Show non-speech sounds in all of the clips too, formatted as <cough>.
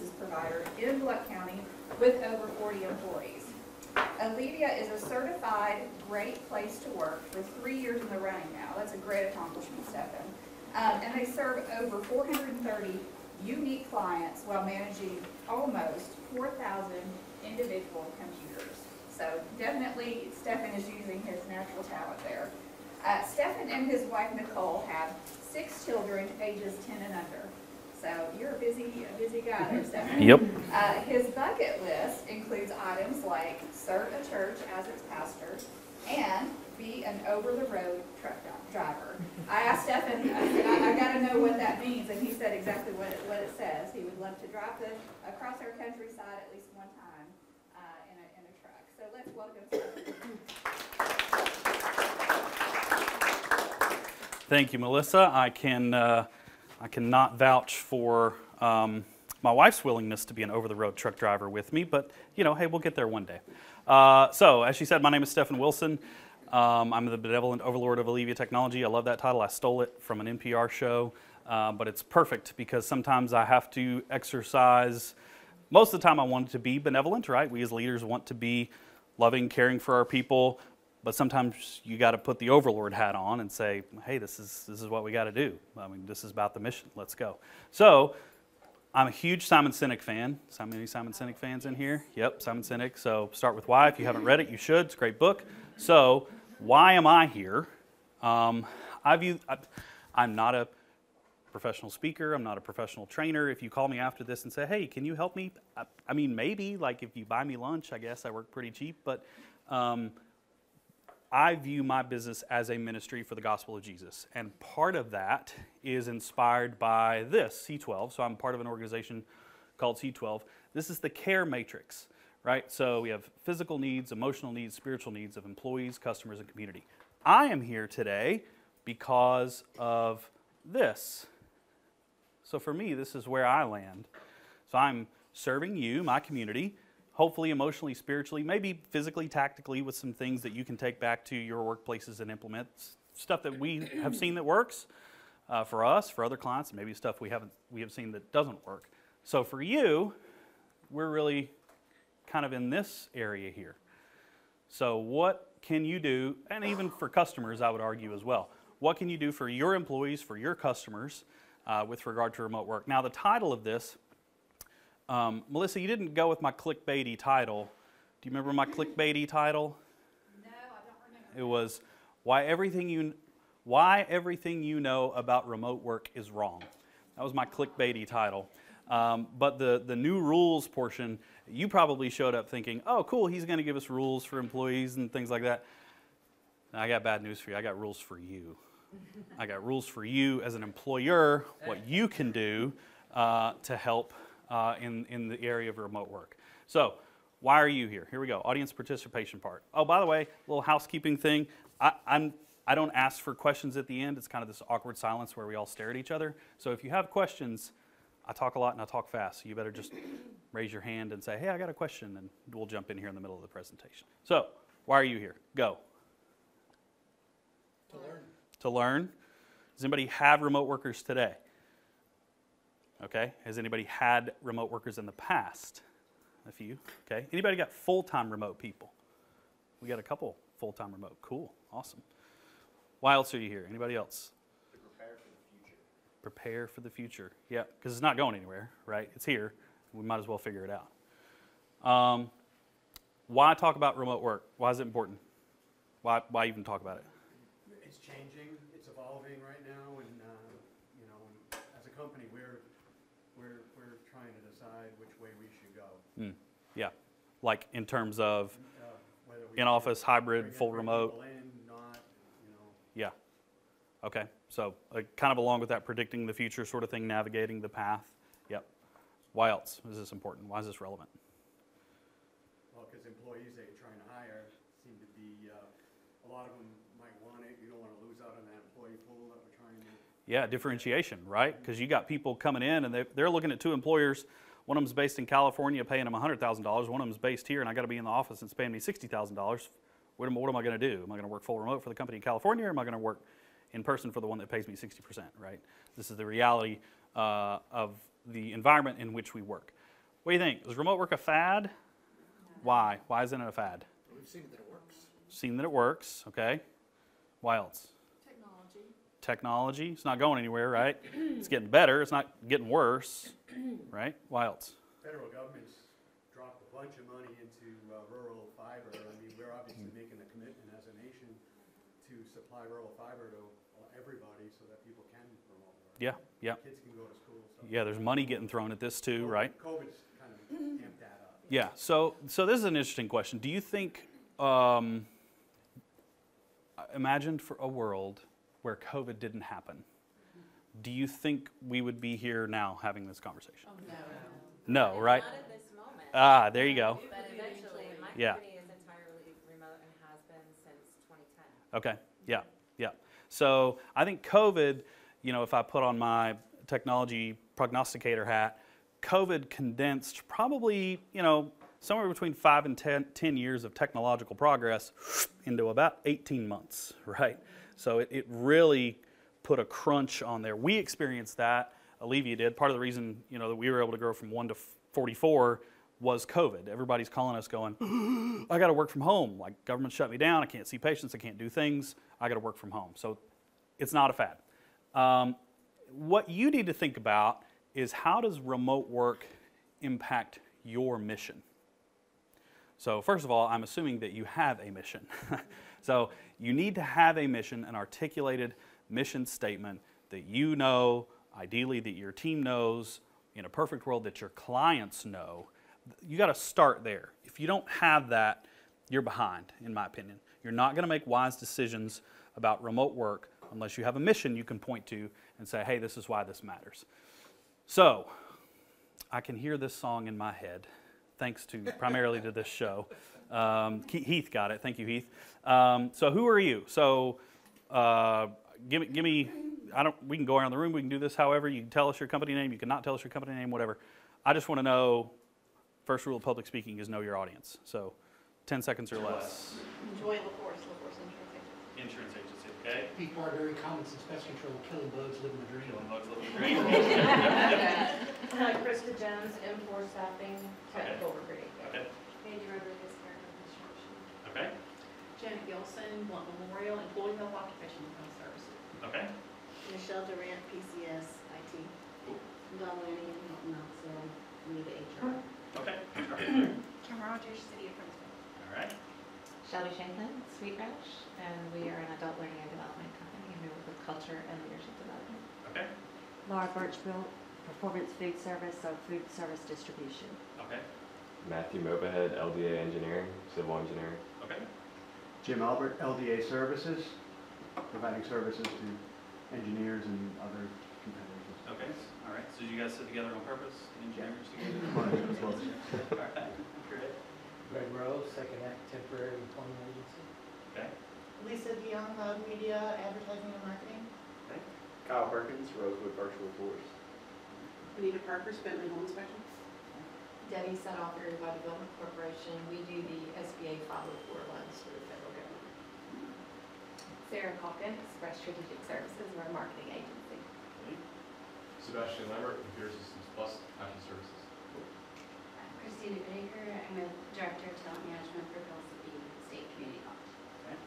services provider in Blount County with over 40 employees. Allevia is a certified great place to work for three years in the running now. That's a great accomplishment, Stefan. Um, and they serve over 430 unique clients while managing almost 4,000 individual computers. So definitely Stefan is using his natural talent there. Uh, Stefan and his wife Nicole have six children ages 10 and under. So you're a busy, a busy guy there, Stefan. Yep. Uh, his bucket list includes items like serve a church as its pastor and be an over-the-road truck driver. I asked Stefan, I said, I, I gotta know what that means, and he said exactly what it, what it says. He would love to drive the, across our countryside at least one time, uh, in a, in a truck. So let's welcome Stefan. Thank you, Melissa. I can uh, I cannot vouch for um, my wife's willingness to be an over-the-road truck driver with me, but you know, hey, we'll get there one day. Uh, so, as she said, my name is Stefan Wilson. Um, I'm the benevolent overlord of Allevia Technology. I love that title. I stole it from an NPR show, uh, but it's perfect because sometimes I have to exercise. Most of the time, I want to be benevolent, right? We as leaders want to be loving, caring for our people, but sometimes you got to put the overlord hat on and say, "Hey, this is this is what we got to do. I mean, this is about the mission. Let's go." So, I'm a huge Simon Sinek fan. Simon, any Simon Sinek fans in here? Yep, Simon Sinek. So, start with why. If you haven't read it, you should. It's a great book. So, why am I here? Um, I view. I, I'm not a professional speaker. I'm not a professional trainer. If you call me after this and say, "Hey, can you help me?" I, I mean, maybe. Like if you buy me lunch, I guess I work pretty cheap. But um, I view my business as a ministry for the gospel of Jesus. And part of that is inspired by this, C12. So I'm part of an organization called C12. This is the care matrix, right? So we have physical needs, emotional needs, spiritual needs of employees, customers, and community. I am here today because of this. So for me, this is where I land. So I'm serving you, my community, hopefully emotionally, spiritually, maybe physically, tactically, with some things that you can take back to your workplaces and implement. Stuff that we have seen that works uh, for us, for other clients, maybe stuff we haven't we have seen that doesn't work. So for you, we're really kind of in this area here. So what can you do, and even for customers, I would argue as well. What can you do for your employees, for your customers, uh, with regard to remote work? Now, the title of this um, Melissa, you didn't go with my clickbaity title. Do you remember my clickbaity title? No, I don't remember. It was why everything you why everything you know about remote work is wrong. That was my clickbaity title. Um, but the the new rules portion, you probably showed up thinking, "Oh, cool, he's going to give us rules for employees and things like that." I got bad news for you. I got rules for you. <laughs> I got rules for you as an employer, what you can do uh, to help uh, in, in the area of remote work. So, why are you here? Here we go. Audience participation part. Oh, by the way, little housekeeping thing. I, I'm, I don't ask for questions at the end. It's kind of this awkward silence where we all stare at each other. So, if you have questions, I talk a lot and I talk fast. So, you better just raise your hand and say, hey, I got a question, and we'll jump in here in the middle of the presentation. So, why are you here? Go. To learn. to learn. Does anybody have remote workers today? Okay. Has anybody had remote workers in the past? A few. Okay. Anybody got full-time remote people? We got a couple full-time remote. Cool. Awesome. Why else are you here? Anybody else? Prepare for the future. Prepare for the future. Yeah, because it's not going anywhere, right? It's here. We might as well figure it out. Um, why talk about remote work? Why is it important? Why, why even talk about it? It's changing, it's evolving right now, and, uh, you know, as a company, we're, we're, we're trying to decide which way we should go. Hmm. Yeah. Like in terms of Uh, whether we in should office, hybrid, full bring remote. people in, not, you know, Yeah. Okay. So uh, kind of along with that, predicting the future sort of thing, navigating the path. Yep. Why else is this important? Why is this relevant? Well, because employees that you're trying to hire seem to be, uh, a lot of them might want it, you don't want to lose out on that employee pool that we're trying to. Yeah, differentiation, right? Because you got people coming in and they, they're looking at two employers. One of them's based in California, paying them $100,000. One of them's based here, and I got to be in the office and it's paying me $60,000. What am, what am I going to do? Am I going to work full remote for the company in California, or am I going to work in person for the one that pays me 60%, right? This is the reality uh, of the environment in which we work. What do you think? Is remote work a fad? Why? Why isn't it a fad? We've seen that it works. Seen that it works, okay? Why else? Technology. technology. It's not going anywhere, right? It's getting better. It's not getting worse, <clears throat> right? Why else? Federal government's dropped a bunch of money into uh, rural fiber. I mean, we're obviously making a commitment as a nation to supply rural fiber to uh, everybody so that people can remote work. Yeah, yeah, Kids can go to school, so. yeah. There's money getting thrown at this too, right? COVID's kind of amped that up. Yeah. So, so this is an interesting question. Do you think? Um, imagine for a world where COVID didn't happen. Do you think we would be here now having this conversation? Oh, No, right? Not at this moment. Ah, there you go. But eventually, my Yeah. company is entirely remote and has been since 2010. Okay, yeah, yeah. So I think COVID, you know, if I put on my technology prognosticator hat, COVID condensed probably, you know, somewhere between five and 10, 10 years of technological progress into about 18 months, <laughs> right? So it, it really put a crunch on there. We experienced that. Allevia did. Part of the reason, you know, that we were able to grow from one to 44 was COVID. Everybody's calling us going, I got to work from home. Like government shut me down. I can't see patients. I can't do things. I got to work from home. So it's not a fad. Um, what you need to think about is how does remote work impact your mission? So first of all, I'm assuming that you have a mission. <laughs> so you need to have a mission, an articulated mission statement that you know, ideally that your team knows, in a perfect world that your clients know. You got to start there. If you don't have that, you're behind, in my opinion. You're not going to make wise decisions about remote work unless you have a mission you can point to and say, hey, this is why this matters. So, I can hear this song in my head, thanks to primarily to this show. <laughs> Um, Heath got it. Thank you, Heath. Um, so, who are you? So, uh, give me, give me. I don't. We can go around the room. We can do this. However, you can tell us your company name. You can not tell us your company name. Whatever. I just want to know. First rule of public speaking is know your audience. So, ten seconds or less. Joy LaForce, LaForce Insurance Agency. Insurance agency. Okay. Pete Barberry, Common Sense Pest Control, killing bugs, living the dream. <laughs> Uh, Krista Jones, M4 Staffing, Technical Recruiting. Okay. Mandy Rodriguez, American Construction. Okay. Janet Gilson, Blount Memorial, Employee Health Occupational Health Services. Okay. Michelle Durant, PCS IT. Don Lanning, Hilton Knoxville, Anita HR. Okay. <coughs> Kim Rogers, City of Princeton. All right. Shelby Shanklin, Sweet Roush, and we are an adult learning and development company, and we work with culture and leadership development. Okay. Laura Birchbill, Performance Food Service, so food service distribution. Okay. Matthew Mobahead, LDA Engineering, Civil Engineering. Okay. Jim Albert, LDA Services, providing services to engineers and other competitors. Okay. All right. So you guys sit together on purpose, engineers As well as- together. All right. Great. Greg Rose, Second Act Temporary Employment Agency. Okay. Lisa Dion, Cloud Media, Advertising and Marketing. Okay. Kyle Perkins, Rosewood Virtual Tours. Anita Parker, Bentley Home Inspection. Debbie Setoff, Irrigation Development Corporation, we do the SBA 504 loans for the federal government. Sarah Calkin, Express Strategic Services, we're a marketing agency. Sebastian Lambert, Computer Systems Plus, IT Services. Christina Baker, I'm a Director of Talent Management for Pellissippi State Community College.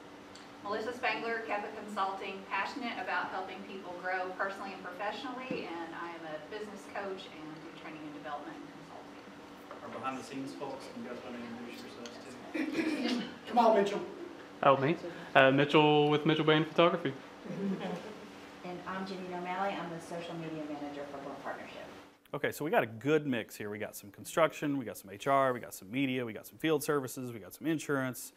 Melissa Spangler, Kappa Consulting, passionate about helping people grow personally and professionally, and I am a business coach and do training and development and consulting. Our behind the scenes folks, you guys want to introduce yourselves too? Come on, Mitchell. Oh, me? Uh, Mitchell with Mitchell Bain Photography. <laughs> And I'm Jenny O'Malley, I'm the social media manager for Blount Partnership. Okay, so we got a good mix here. We got some construction, we got some HR, we got some media, we got some field services, we got some insurance.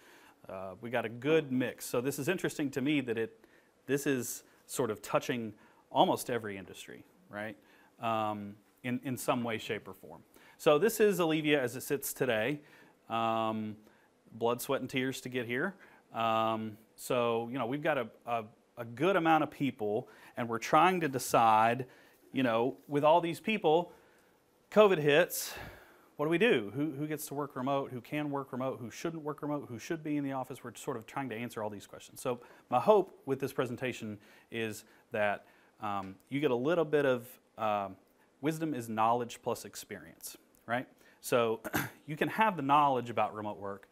Uh, we got a good mix. So this is interesting to me that it, this is sort of touching almost every industry, right? Um, in, in some way, shape, or form. So this is Allevia as it sits today. Um, blood, sweat, and tears to get here. Um, so, you know, we've got a, a, a good amount of people, and we're trying to decide, you know, with all these people, COVID hits, what do we do? Who, who gets to work remote? Who can work remote? Who shouldn't work remote? Who should be in the office? We're sort of trying to answer all these questions. So, my hope with this presentation is that um, you get a little bit of um, wisdom is knowledge plus experience, right? So, <clears throat> you can have the knowledge about remote work,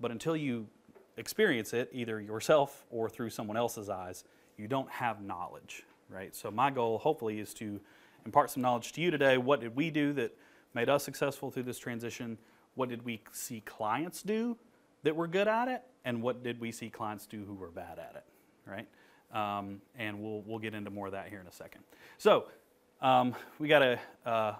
but until you experience it, either yourself or through someone else's eyes, you don't have knowledge, right? So, my goal hopefully is to impart some knowledge to you today. What did we do that made us successful through this transition? What did we see clients do that were good at it? And what did we see clients do who were bad at it, right? Um, and we'll, we'll get into more of that here in a second. So, um, we got a, uh,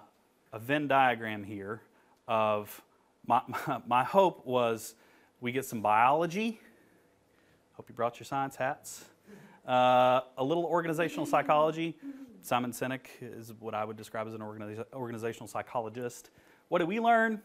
a Venn diagram here of my, my, <laughs> my hope was we get some biology. Hope you brought your science hats. Uh, a little organizational psychology. Simon Sinek is what I would describe as an organiza- organizational psychologist. What did we learn?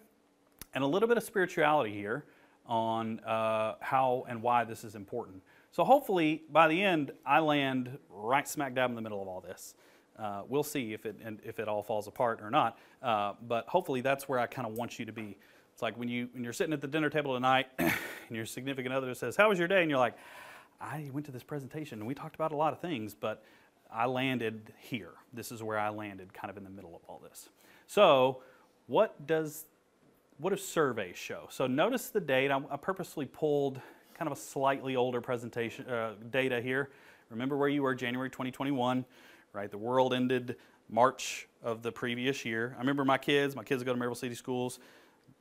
And a little bit of spirituality here on uh, how and why this is important. So hopefully, by the end, I land right smack dab in the middle of all this. Uh, we'll see if it and if it all falls apart or not. Uh, but hopefully, that's where I kind of want you to be. It's like when you when you're sitting at the dinner table tonight, <clears throat> and your significant other says, "How was your day?" and you're like, "I went to this presentation and we talked about a lot of things, but I landed here. This is where I landed, kind of in the middle of all this." So, what does what do surveys show? So notice the date. I, I purposely pulled kind of a slightly older presentation uh, data here. Remember where you were January 2021, right? The world ended March of the previous year. I remember my kids. My kids go to Maryville City Schools.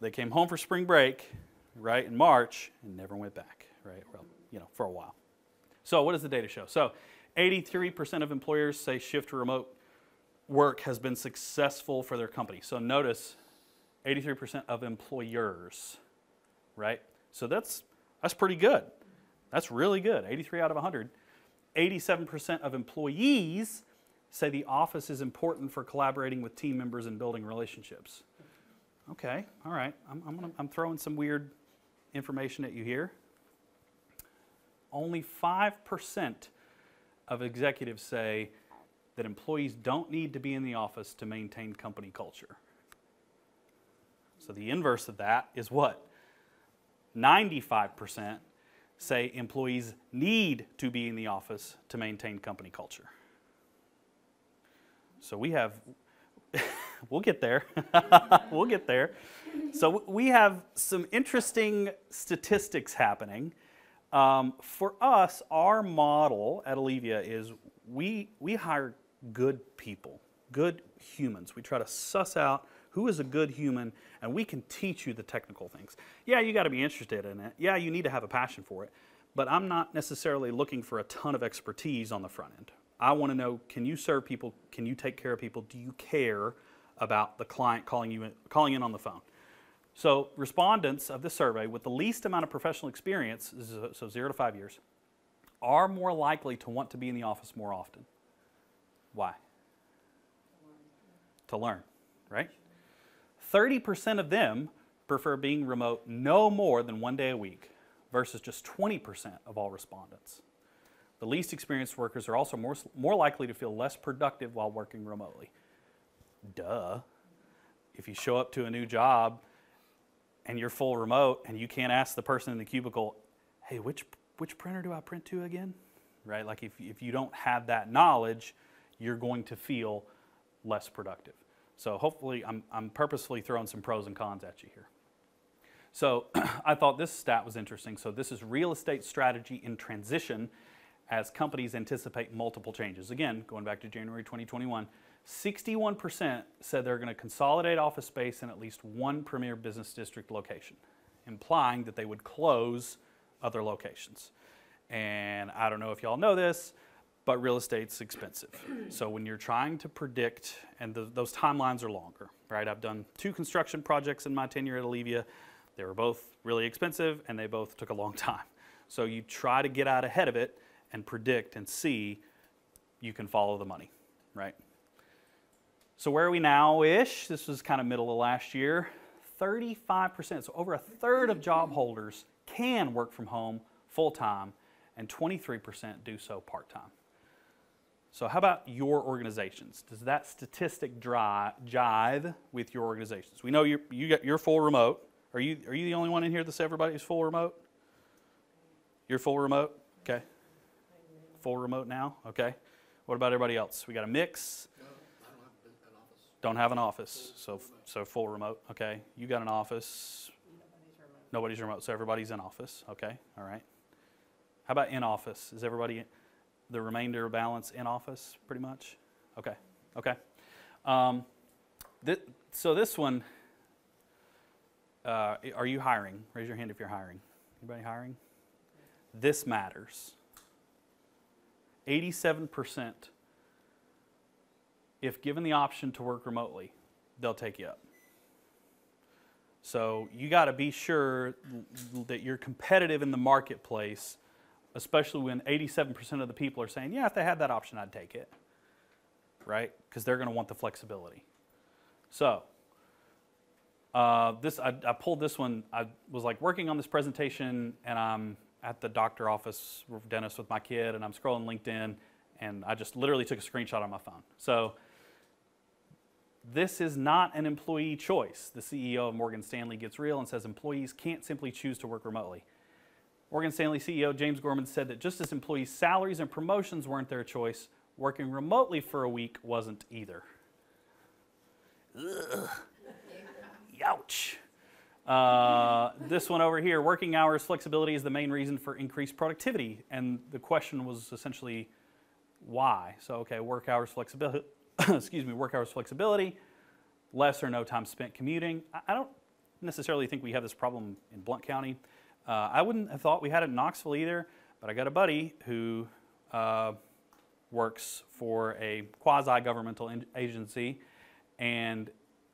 They came home for spring break, right, in March, and never went back, right? Well, you know, for a while. So what does the data show? So 83% of employers say shift to remote work has been successful for their company. So notice 83% of employers, right? So that's that's pretty good. That's really good. 83 out of 100. 87% of employees say the office is important for collaborating with team members and building relationships. Okay, all right. I'm, I'm, gonna, I'm throwing some weird information at you here. Only 5% of executives say that employees don't need to be in the office to maintain company culture. So the inverse of that is what? 95% say employees need to be in the office to maintain company culture. So we have, we'll get there. <laughs> we'll get there. So we have some interesting statistics happening. Um, for us, our model at Allevia is we, we hire good people, good humans. We try to suss out who is a good human, and we can teach you the technical things. Yeah, you got to be interested in it. Yeah, you need to have a passion for it. But I'm not necessarily looking for a ton of expertise on the front end. I want to know can you serve people? Can you take care of people? Do you care about the client calling you in, calling in on the phone? So, respondents of the survey with the least amount of professional experience, so zero to five years, are more likely to want to be in the office more often. Why? To learn, right? 30% of them prefer being remote no more than one day a week versus just 20% of all respondents. The least experienced workers are also more, more likely to feel less productive while working remotely. Duh. If you show up to a new job and you're full remote and you can't ask the person in the cubicle, hey, which, which printer do I print to again? Right? Like if, if you don't have that knowledge, you're going to feel less productive. So hopefully, I'm, I'm purposefully throwing some pros and cons at you here. So <clears throat> I thought this stat was interesting. So this is real estate strategy in transition as companies anticipate multiple changes. Again, going back to January 2021, 61% said they're going to consolidate office space in at least one premier business district location, implying that they would close other locations. And I don't know if y'all know this, but real estate's expensive. <clears throat> so when you're trying to predict, and the, those timelines are longer, right? I've done two construction projects in my tenure at Allevia. They were both really expensive and they both took a long time. So you try to get out ahead of it and predict and see you can follow the money, right? So where are we now-ish? This was kind of middle of last year. 35%, so over a third of job holders can work from home full-time, and 23% do so part-time. So how about your organizations? Does that statistic dri- jive with your organizations? We know you're, you got, you're full remote. Are you, are you the only one in here that's everybody's full remote? You're full remote? Okay. Full remote now? Okay. What about everybody else? We got a mix? Don't have an office, so, so full remote, okay. You got an office? Nobody's remote, so everybody's in office, okay, all right. How about in office? Is everybody, the remainder balance in office, pretty much? Okay, okay. Um, thi- so this one, uh, are you hiring? Raise your hand if you're hiring. Anybody hiring? This matters. 87%, if given the option to work remotely, they'll take you up. So you got to be sure that you're competitive in the marketplace, especially when 87% of the people are saying, yeah, if they had that option, I'd take it. Right? Because they're going to want the flexibility. So, uh, this I, I pulled this one. I was like working on this presentation, and I'm at the doctor office, dentist with my kid, and I'm scrolling LinkedIn, and I just literally took a screenshot on my phone. So this is not an employee choice. The CEO of Morgan Stanley gets real and says employees can't simply choose to work remotely. Morgan Stanley CEO James Gorman said that just as employees' salaries and promotions weren't their choice, working remotely for a week wasn't either. Ugh. Youch. Uh, this one over here, working hours flexibility is the main reason for increased productivity. And the question was essentially why. So, okay, work hours flexibility, <coughs> excuse me, work hours flexibility, less or no time spent commuting. I, don't necessarily think we have this problem in Blount County. Uh, I wouldn't have thought we had it in Knoxville either, but I got a buddy who uh, works for a quasi governmental agency, and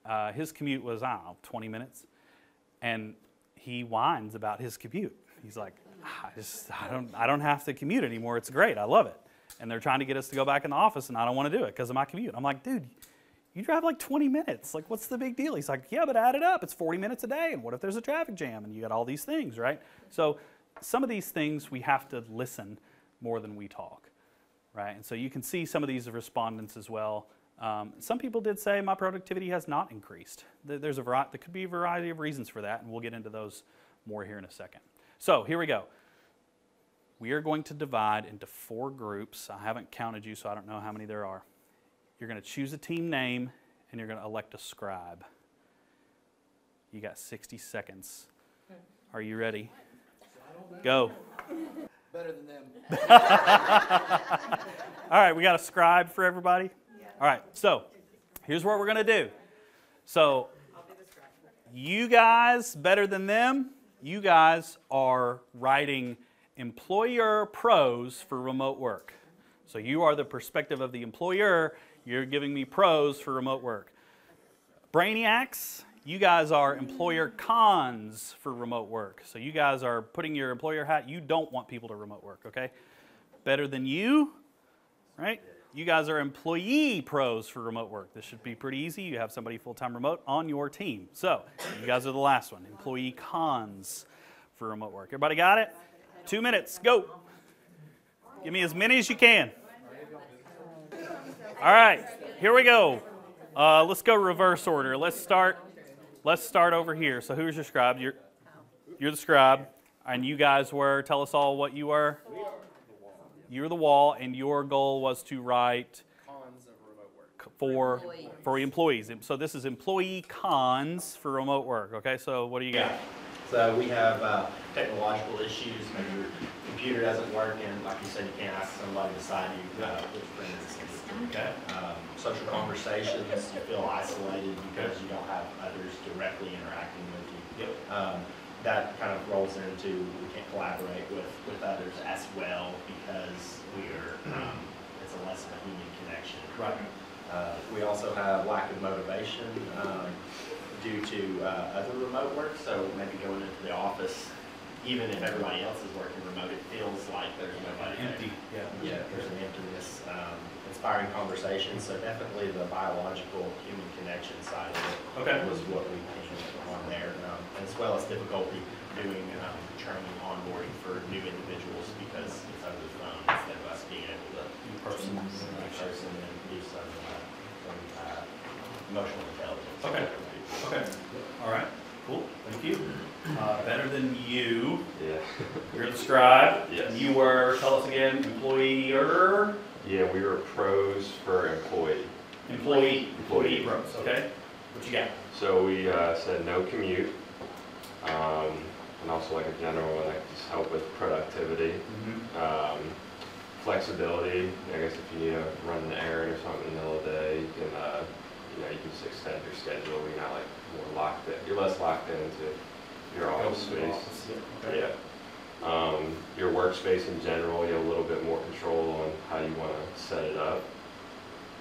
uh, his commute was, I don't know, 20 minutes. And he whines about his commute. He's like, I just, I don't, I don't have to commute anymore. It's great. I love it. And they're trying to get us to go back in the office, and I don't want to do it because of my commute. I'm like, dude, you drive like 20 minutes. Like, what's the big deal? He's like, yeah, but add it up. It's 40 minutes a day. And what if there's a traffic jam? And you got all these things, right? So some of these things we have to listen more than we talk, right? And so you can see some of these respondents as well. Um, some people did say my productivity has not increased. There's a variety, there could be a variety of reasons for that, and we'll get into those more here in a second. So here we go. We are going to divide into four groups. I haven't counted you, so I don't know how many there are. You're going to choose a team name, and you're going to elect a scribe. You got 60 seconds. Are you ready? Go. Better than them. <laughs> All right, we got a scribe for everybody? All right, so here's what we're going to do. So, you guys, better than them, you guys are writing employer pros for remote work. So, you are the perspective of the employer, you're giving me pros for remote work. Brainiacs, you guys are employer cons for remote work. So, you guys are putting your employer hat, you don't want people to remote work, okay? Better than you, right? You guys are employee pros for remote work. This should be pretty easy. You have somebody full time remote on your team. So, you guys are the last one. Employee cons for remote work. Everybody got it? Two minutes, go. Give me as many as you can. All right, here we go. Uh, let's go reverse order. Let's start. Let's start over here. So, who's your scribe? You're, you're the scribe, and you guys were. Tell us all what you were. You're the wall, and your goal was to write for for employees. So this is employee cons for remote work. Okay, so what do you got? So we have uh, technological issues, maybe your computer doesn't work, and like you said, you can't ask somebody beside you uh, which printer is okay. um, Social conversations, you feel isolated because you don't have others directly interacting with you. Um, that kind of rolls into we can't collaborate with, with others as well because we're um, it's a less of a human connection. Right. Uh, we also have lack of motivation um, due to uh, other remote work. So maybe going into the office even if everybody else is working remote, it feels like there's nobody there. Empty, yeah. Yeah, there's an emptiness, um, inspiring conversation, so definitely the biological human connection side of it Okay. was what we came on there, um, as well as difficulty doing, um, training onboarding for new individuals because it's over the phone instead of us being able to In person. in person and do some, uh, some, uh, emotional intelligence. Okay. Okay, all right, cool, thank you. Uh, better than you, Yeah. you're the scribe. Yes. You were, tell us again, employer, Yeah, we were pros for employee. employee, employee pros, okay? What you got? So we uh, said no commute, um, and also like a general one that just help with productivity, um, flexibility. I guess if you need to run an errand or something in the middle of the day, you can, uh, you know, you can just extend your schedule. You're not like more locked in. You're less locked into your office space. Office, yeah, okay. Yeah. Um, your workspace in general, you have a little bit more control on how you want to set it up.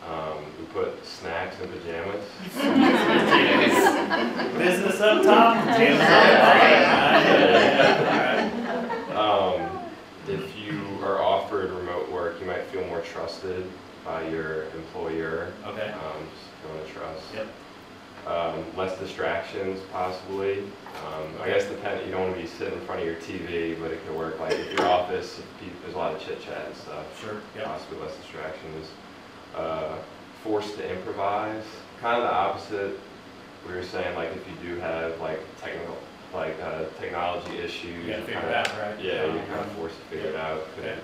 Um, we put snacks and pajamas. <laughs> Business up top, Tim's up bottom. Um, if you are offered remote work, you might feel more trusted by your employer. Okay. Um, just feeling the trust. Yep. Um, less distractions possibly. Um, I guess depend, you don't want to be sitting in front of your TV, but it could work like if your office, if you, there's a lot of chit chat and stuff. Sure, yeah. Possibly less distractions. Uh, forced to improvise, kind of the opposite. We were saying like if you do have like technical, like uh, technology issues. You gotta figure kinda- it out, right? Yeah, you're kind of forced to figure it out. Okay.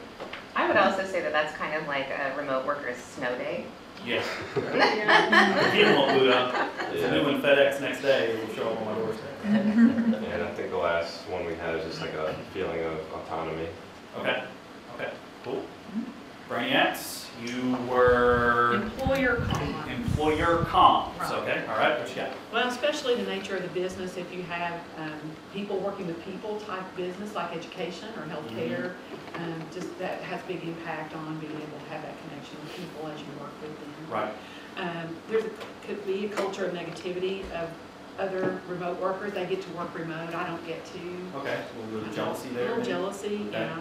I would also say that that's kind of like a remote worker's snow day. Yes. People won't boot up. It's a new one FedEx next day, it will show up on my doorstep. And I think the last one we had is just like a feeling of autonomy. Okay, okay, cool. Brainiacs, you were Employer comp. employer comms, Right. okay, all right, what you got? Well, especially the nature of the business, if you have um, people working with people type business like education or healthcare, um, just that has big impact on being able to have that connection with people as you work with them. Right. Um, There's, a- could be a culture of negativity of other remote workers, they get to work remote, I don't get to. Okay, a little jealousy A there. little maybe? jealousy, Okay. yeah.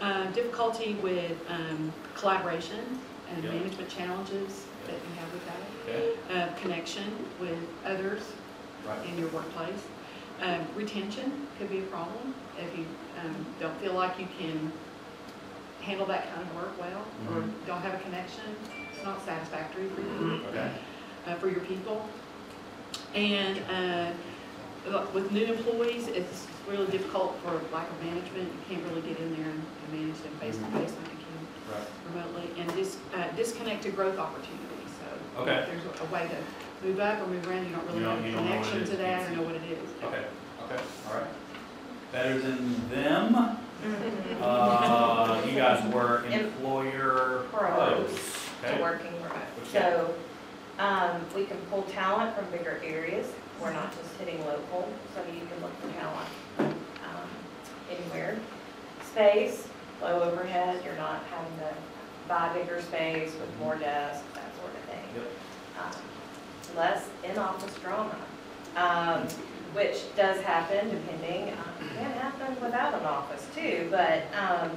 Um, Difficulty with um, collaboration and Yeah. management challenges that you have with that Okay, uh, connection with others right, in your workplace. Um, Retention could be a problem if you um, don't feel like you can handle that kind of work well, or Mhm. don't have a connection, it's not satisfactory for you, okay, uh, for your people. And uh, with new employees, it's really difficult for lack of management, you can't really get in there and and manage them face-to-face like you can right, remotely, and dis, uh, disconnected growth opportunities, so. Okay. if There's a- a way to move up or move around, you don't really You don't- have a don't know what connection to that you or know what it is. okay, okay, all right. Better than them, uh, you guys <laughs> were employer Pros pros. to working remote. What? So, um, we can pull talent from bigger areas. We're not just hitting local, so you can look for talent, um, anywhere. Space, low overhead, you're not having to buy bigger space with more desks, that sort of thing. Yep. Um, Less in-office drama, um, which does happen depending, um, can happen without an office too, but, um,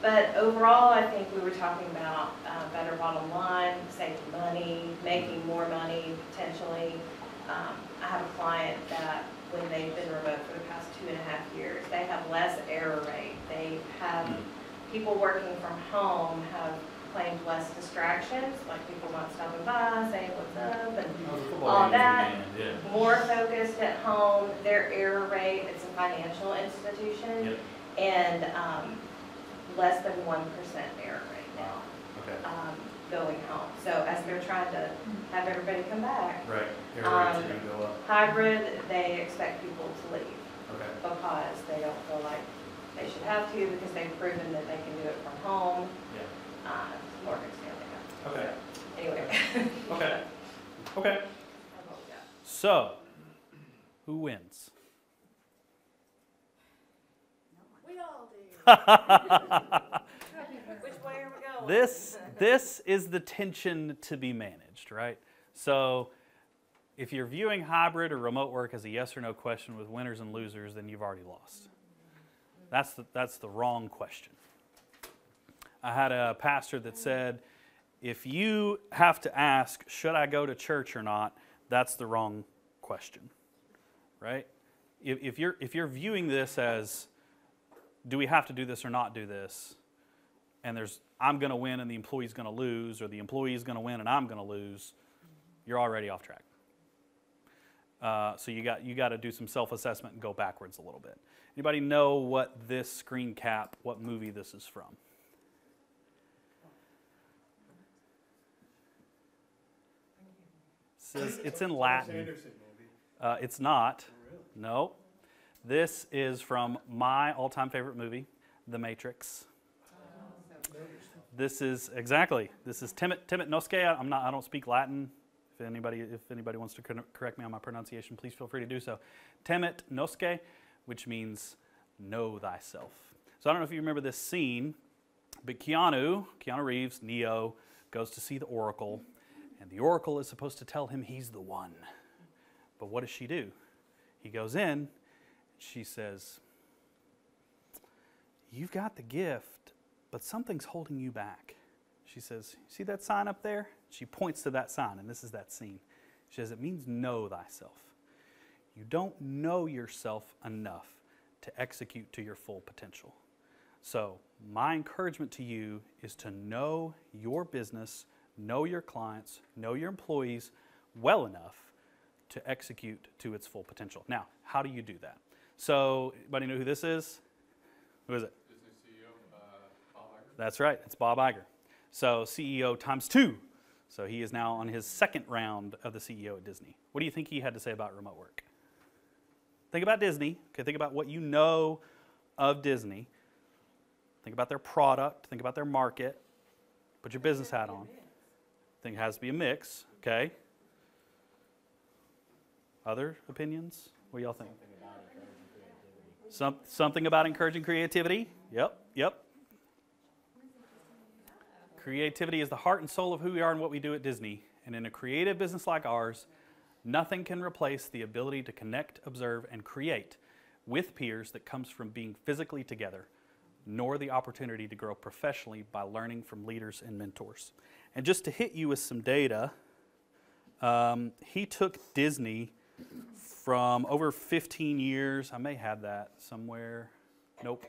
but overall, I think we were talking about uh, better bottom line, saving money, making more money potentially. Um, I have a client that when they've been remote for the past two and a half years, they have less error rate. They have, people working from home have claimed less distractions, like people not stopping by, saying what's up, and That was a football all that. Yeah. more focused at home, their error rate, it's a financial institution, Yep. and um, less than one percent error rate now Okay, um, going home. So as they're trying to have everybody come back, right, your rates are Um, gonna go up, hybrid, they expect people to leave okay, because they don't feel like they should have to because they've proven that they can do it from home. yeah, Uh, Morgan Stanley. okay, Anyway. okay, okay. So, who wins? We all do. <laughs> Which way are we going? This, this is the tension to be managed, right? So, if you're viewing hybrid or remote work as a yes or no question with winners and losers, then you've already lost. That's the, that's the wrong question. I had a pastor that said, if you have to ask, should I go to church or not, that's the wrong question, right? If, if, you're, if you're viewing this as, do we have to do this or not do this, and there's, I'm going to win and the employee's going to lose, or the employee's going to win and I'm going to lose, you're already off track. Uh, so you got you got to do some self-assessment and go backwards a little bit. Anybody know what this screen cap, what movie this is from? Says it's in Latin. Uh, it's not. No. This is from my all-time favorite movie, The Matrix. This is exactly. This is Temet Temet Nosce. I'm not. I don't speak Latin. If anybody if anybody wants to correct me on my pronunciation, please feel free to do so. Temet Nosce, which means know thyself. So I don't know if you remember this scene, but Keanu, Keanu Reeves, Neo, goes to see the Oracle, and the Oracle is supposed to tell him he's the one. But what does she do? He goes in, she says, You've got the gift, but something's holding you back. She says, See that sign up there? She points to that sign, and this is that scene. She says, It means know thyself. You don't know yourself enough to execute to your full potential. So, my encouragement to you is to know your business, know your clients, know your employees well enough to execute to its full potential. Now, how do you do that? So, anybody know who this is? Who is it? Disney CEO, uh, Bob Iger. That's right, it's Bob Iger. So, CEO times two. So, he is now on his second round of the CEO at Disney. What do you think he had to say about remote work? Think about Disney. Okay, think about what you know of Disney. Think about their product. Think about their market. Put your business hat on. Think it has to be a mix. Okay. Other opinions? What do y'all think? Some, something about encouraging creativity. Yep, yep. Creativity is the heart and soul of who we are and what we do at Disney. And in a creative business like ours, nothing can replace the ability to connect, observe, and create with peers that comes from being physically together, nor the opportunity to grow professionally by learning from leaders and mentors. And just to hit you with some data, um, he took Disney from over 15 years. I may have that somewhere. Nope,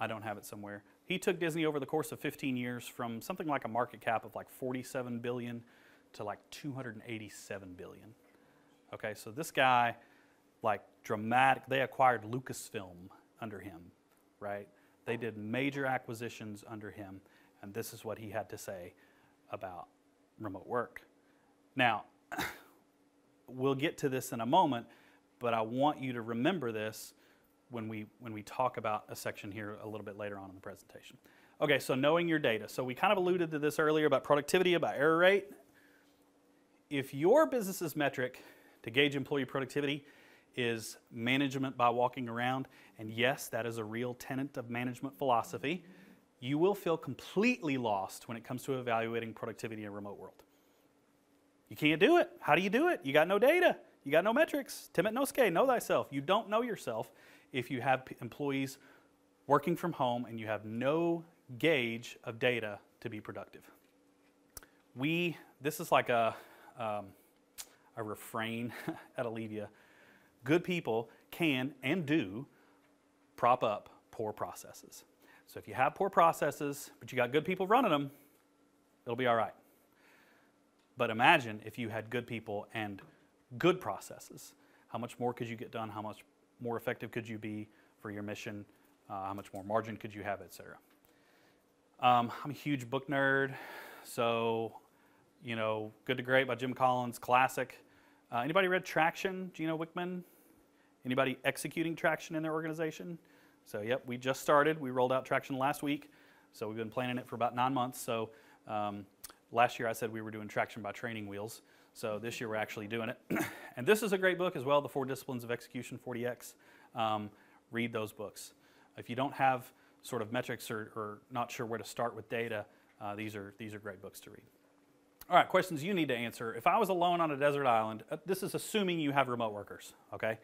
I don't have it somewhere. He took Disney over the course of 15 years from something like a market cap of like 47 billion to like 287 billion. Okay, so this guy, like dramatic, they acquired Lucasfilm under him, right? They did major acquisitions under him, and this is what he had to say about remote work. Now, <coughs> we'll get to this in a moment, but I want you to remember this when we when we talk about a section here a little bit later on in the presentation. Okay, so knowing your data. So we kind of alluded to this earlier about productivity, about error rate. If your business's metric to gauge employee productivity is management by walking around, and yes, that is a real tenet of management philosophy, you will feel completely lost when it comes to evaluating productivity in a remote world. You can't do it. How do you do it? You got no data. You got no metrics. Temet nosce, know thyself. You don't know yourself if you have employees working from home and you have no gauge of data to be productive. We, this is like a, um, a refrain <laughs> at Allevia. Good people can and do prop up poor processes. So if you have poor processes, but you got good people running them, it'll be all right. But imagine if you had good people and good processes. How much more could you get done? How much more effective could you be for your mission? Uh, how much more margin could you have, et cetera? Um, I'm a huge book nerd, so you know, Good to Great by Jim Collins, classic. Uh, anybody read Traction, Gino Wickman? Anybody executing Traction in their organization? So, yep, we just started. We rolled out Traction last week, so we've been planning it for about nine months. So, um, last year I said we were doing Traction by training wheels. So this year we're actually doing it. <clears throat> and this is a great book as well, The Four Disciplines of Execution, 4DX. Um, read those books. If you don't have sort of metrics or, or not sure where to start with data, uh, these, are, these are great books to read. All right, questions you need to answer. If I was alone on a desert island, uh, this is assuming you have remote workers, okay?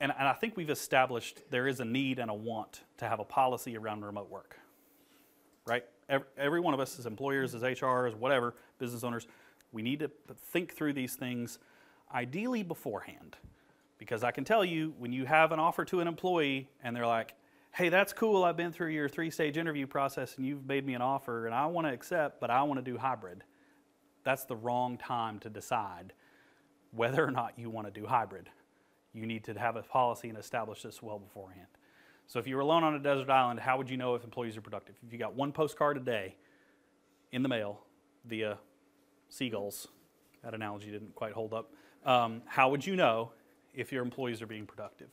and, and I think we've established there is a need and a want to have a policy around remote work, right? Every, every one of us as employers, as HRs, whatever, business owners, we need to think through these things ideally beforehand. Because I can tell you, when you have an offer to an employee and they're like, hey, that's cool, I've been through your three stage interview process and you've made me an offer and I want to accept, but I want to do hybrid. That's the wrong time to decide whether or not you want to do hybrid. You need to have a policy and establish this well beforehand. So if you were alone on a desert island, how would you know if employees are productive? If you got one postcard a day in the mail via seagulls, that analogy didn't quite hold up, um, how would you know if your employees are being productive?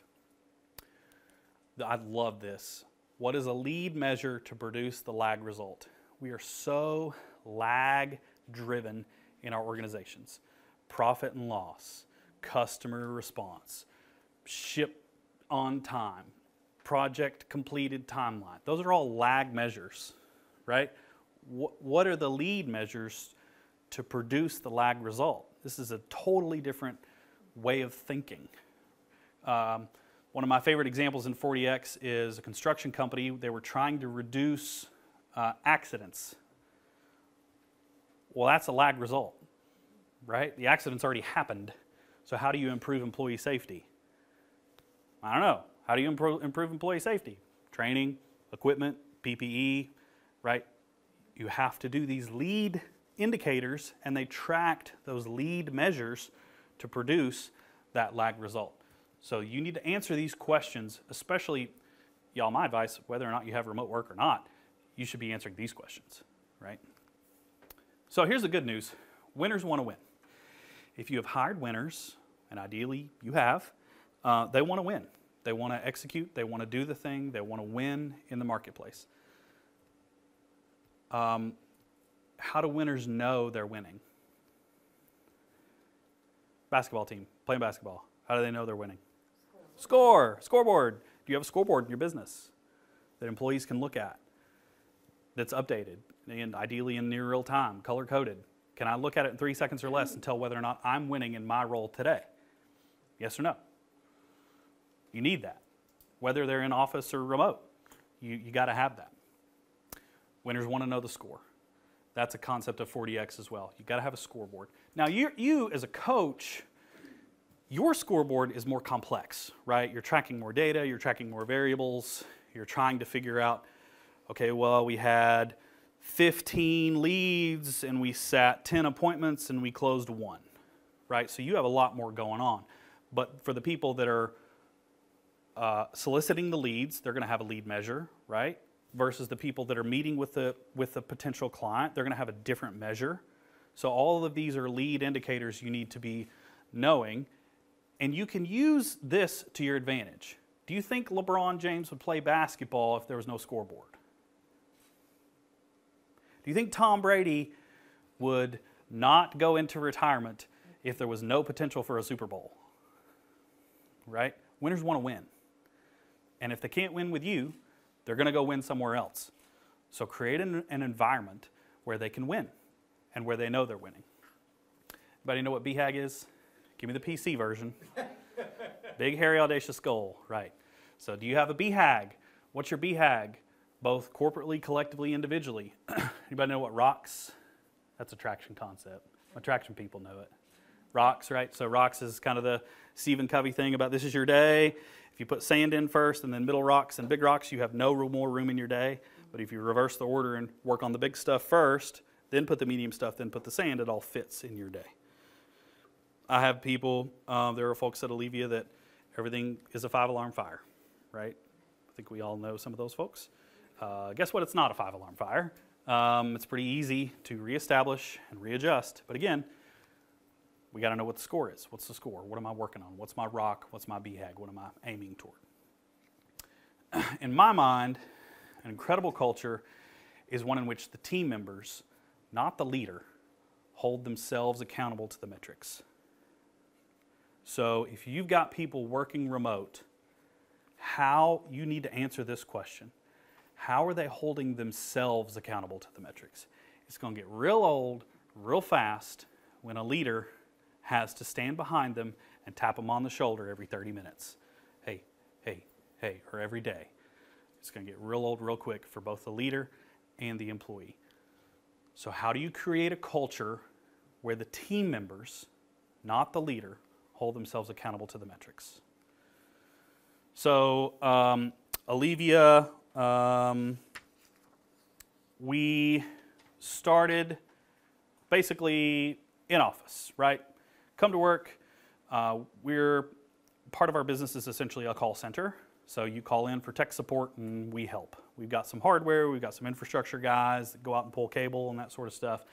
I love this. What is a lead measure to produce the lag result? We are so lag driven in our organizations. Profit and loss, customer response, ship on time, project completed timeline. Those are all lag measures, right? What are the lead measures to produce the lag result? This is a totally different way of thinking. Um, one of my favorite examples in 4DX is a construction company. They were trying to reduce uh, accidents. Well, that's a lag result, right? The accident's already happened. So, how do you improve employee safety? I don't know. How do you improve, improve employee safety? Training, equipment, PPE, right? You have to do these lead indicators, and they tracked those lead measures to produce that lag result. So you need to answer these questions, especially, y'all, my advice, whether or not you have remote work or not, you should be answering these questions, right? So here's the good news winners want to win. If you have hired winners, and ideally you have, uh, they want to win. They want to execute, they want to do the thing, they want to win in the marketplace. Um, how do winners know they're winning? Basketball team, playing basketball. How do they know they're winning? Score, scoreboard. Do you have a scoreboard in your business that employees can look at that's updated and ideally in near real time, color coded? Can I look at it in three seconds or less and tell whether or not I'm winning in my role today? Yes or no? You need that, whether they're in office or remote. You, you got to have that. Winners want to know the score. That's a concept of 4DX as well. You've got to have a scoreboard. Now, you, you as a coach, your scoreboard is more complex, right? You're tracking more data, you're tracking more variables, you're trying to figure out, okay, well, we had 15 leads and we sat 10 appointments and we closed one, right? So you have a lot more going on. But for the people that are uh, soliciting the leads, they're going to have a lead measure, right? Versus the people that are meeting with the with the potential client, they're going to have a different measure. So all of these are lead indicators you need to be knowing, and you can use this to your advantage. Do you think LeBron James would play basketball if there was no scoreboard? Do you think Tom Brady would not go into retirement if there was no potential for a Super Bowl? Right? Winners want to win. And if they can't win with you, they're going to go win somewhere else. So create an, an, environment where they can win and where they know they're winning. Anybody know what BHAG is? Give me the PC version. <laughs> Big, hairy, audacious goal, right. So do you have a BHAG? What's your BHAG? Both corporately, collectively, individually. <clears throat> Anybody know what rocks? That's a traction concept. Attraction people know it. Rocks, right? So rocks is kind of the Stephen Covey thing about this is your day. If you put sand in first and then middle rocks and big rocks, you have no more room in your day. But if you reverse the order and work on the big stuff first, then put the medium stuff, then put the sand, it all fits in your day. I have people, um, there are folks at Allevia that everything is a five alarm fire, right? I think we all know some of those folks. Uh, guess what? It's not a five alarm fire. Um, it's pretty easy to reestablish and readjust. But again, we got to know what the score is. What's the score? What am I working on? What's my rock? What's my BHAG? What am I aiming toward? <clears throat> In my mind, an incredible culture is one in which the team members, not the leader, hold themselves accountable to the metrics. So if you've got people working remote, how you need to answer this question how are they holding themselves accountable to the metrics? It's going to get real old real fast when a leader has to stand behind them and tap them on the shoulder every 30 minutes hey, hey, hey, or every day, it's going to get real old real quick for both the leader and the employee. So, how do you create a culture where the team members, not the leader, hold themselves accountable to the metrics? So, um, Allevia, um, we started basically in office, right? Come to work. Uh, we're part of our business is essentially a call center. So you call in for tech support and we help. We've got some hardware, we've got some infrastructure guys that go out and pull cable and that sort of stuff,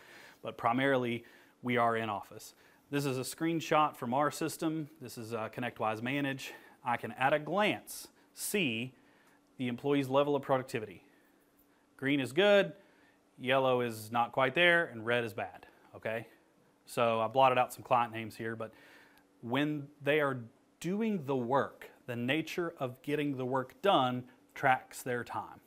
but primarily we are in office. This is a screenshot from our system. This is uh, ConnectWise Manage. I can at a glance see the employee's level of productivity. Green is good, yellow is not quite there, and red is bad, okay? So I blotted out some client names here, but when they are doing the work, the nature of getting the work done tracks their time.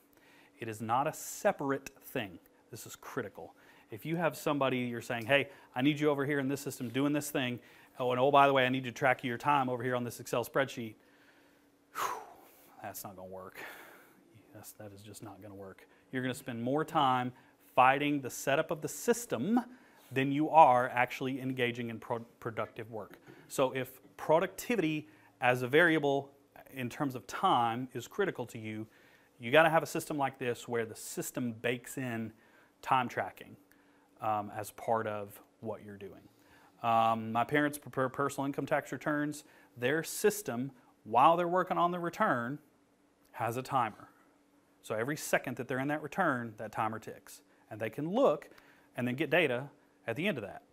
It is not a separate thing. This is critical. If you have somebody you're saying, hey, I need you over here in this system doing this thing, oh, and oh, by the way, I need to track your time over here on this Excel spreadsheet, whew, that's not going to work. That's, that is just not going to work. You're going to spend more time fighting the setup of the system than you are actually engaging in pro productive work. So if productivity as a variable in terms of time is critical to you, you got to have a system like this where the system bakes in time tracking um, as part of what you're doing. Um, my parents prepare personal income tax returns. Their system, while they're working on the return, has a timer. So every second that they're in that return, that timer ticks. And they can look and then get data at the end of that.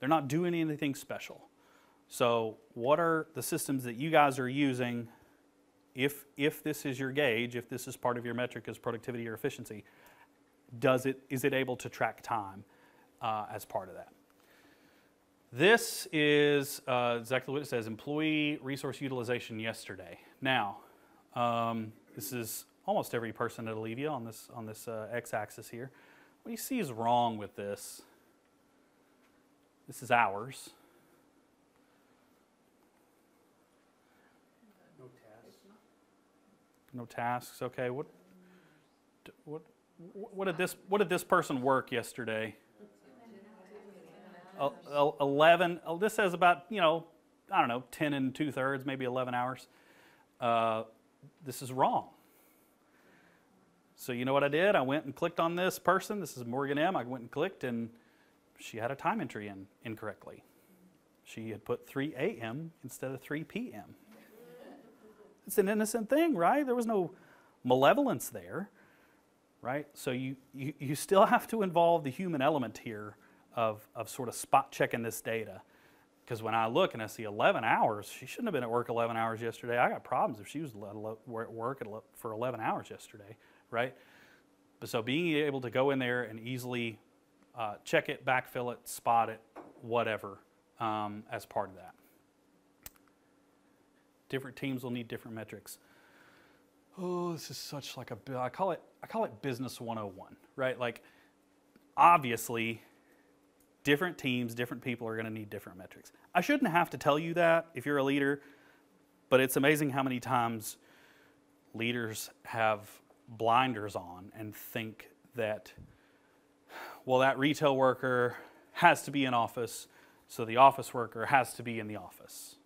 They're not doing anything special. So, what are the systems that you guys are using if, if this is your gauge, if this is part of your metric as productivity or efficiency? Does it, is it able to track time uh, as part of that? This is uh, exactly what it says employee resource utilization yesterday. Now, um, this is almost every person at Allevia on this, on this uh, x axis here. What you see is wrong with this? This is hours. No tasks. No tasks. Okay. What? What? What did this? What did this person work yesterday? Eleven. Oh, this says about you know, I don't know, ten and two thirds, maybe eleven hours. Uh, this is wrong. So you know what I did? I went and clicked on this person. This is Morgan M. I went and clicked, and she had a time entry in incorrectly. She had put 3 a.m. instead of 3 p.m. It's an innocent thing, right? There was no malevolence there, right? So you, you, you still have to involve the human element here of, of sort of spot checking this data. Because when I look and I see 11 hours, she shouldn't have been at work 11 hours yesterday. I got problems if she was at work for 11 hours yesterday right? But so being able to go in there and easily uh, check it, backfill it, spot it, whatever, um, as part of that. Different teams will need different metrics. Oh, this is such like a I call it I call it business 101, right? Like obviously different teams, different people are going to need different metrics. I shouldn't have to tell you that if you're a leader, but it's amazing how many times leaders have blinders on and think that, well, that retail worker has to be in office, so the office worker has to be in the office.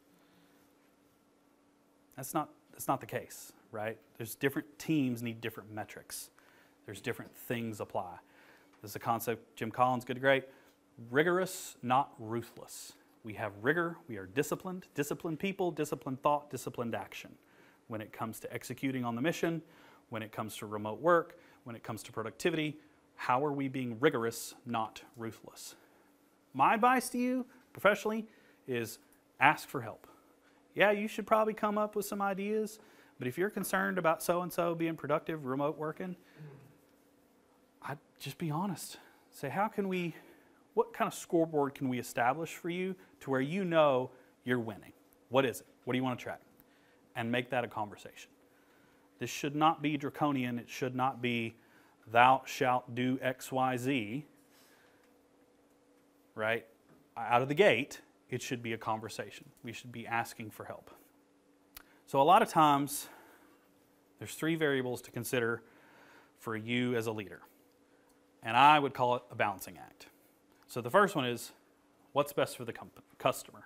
That's not, that's not the case, right? There's different teams need different metrics. There's different things apply. This is a concept Jim Collins, good to great. Rigorous, not ruthless. We have rigor, we are disciplined, disciplined people, disciplined thought, disciplined action. When it comes to executing on the mission, when it comes to remote work, when it comes to productivity. How are we being rigorous, not ruthless? My advice to you professionally is ask for help. Yeah, you should probably come up with some ideas, but if you're concerned about so and so being productive, remote working, I'd just be honest. Say, how can we, what kind of scoreboard can we establish for you to where you know you're winning? What is it? What do you want to track? And make that a conversation. This should not be draconian. It should not be, thou shalt do X, Y, Z. Right? Out of the gate, it should be a conversation. We should be asking for help. So, a lot of times, There's three variables to consider for you as a leader. And I would call it a balancing act. So the first one is what's best for the customer.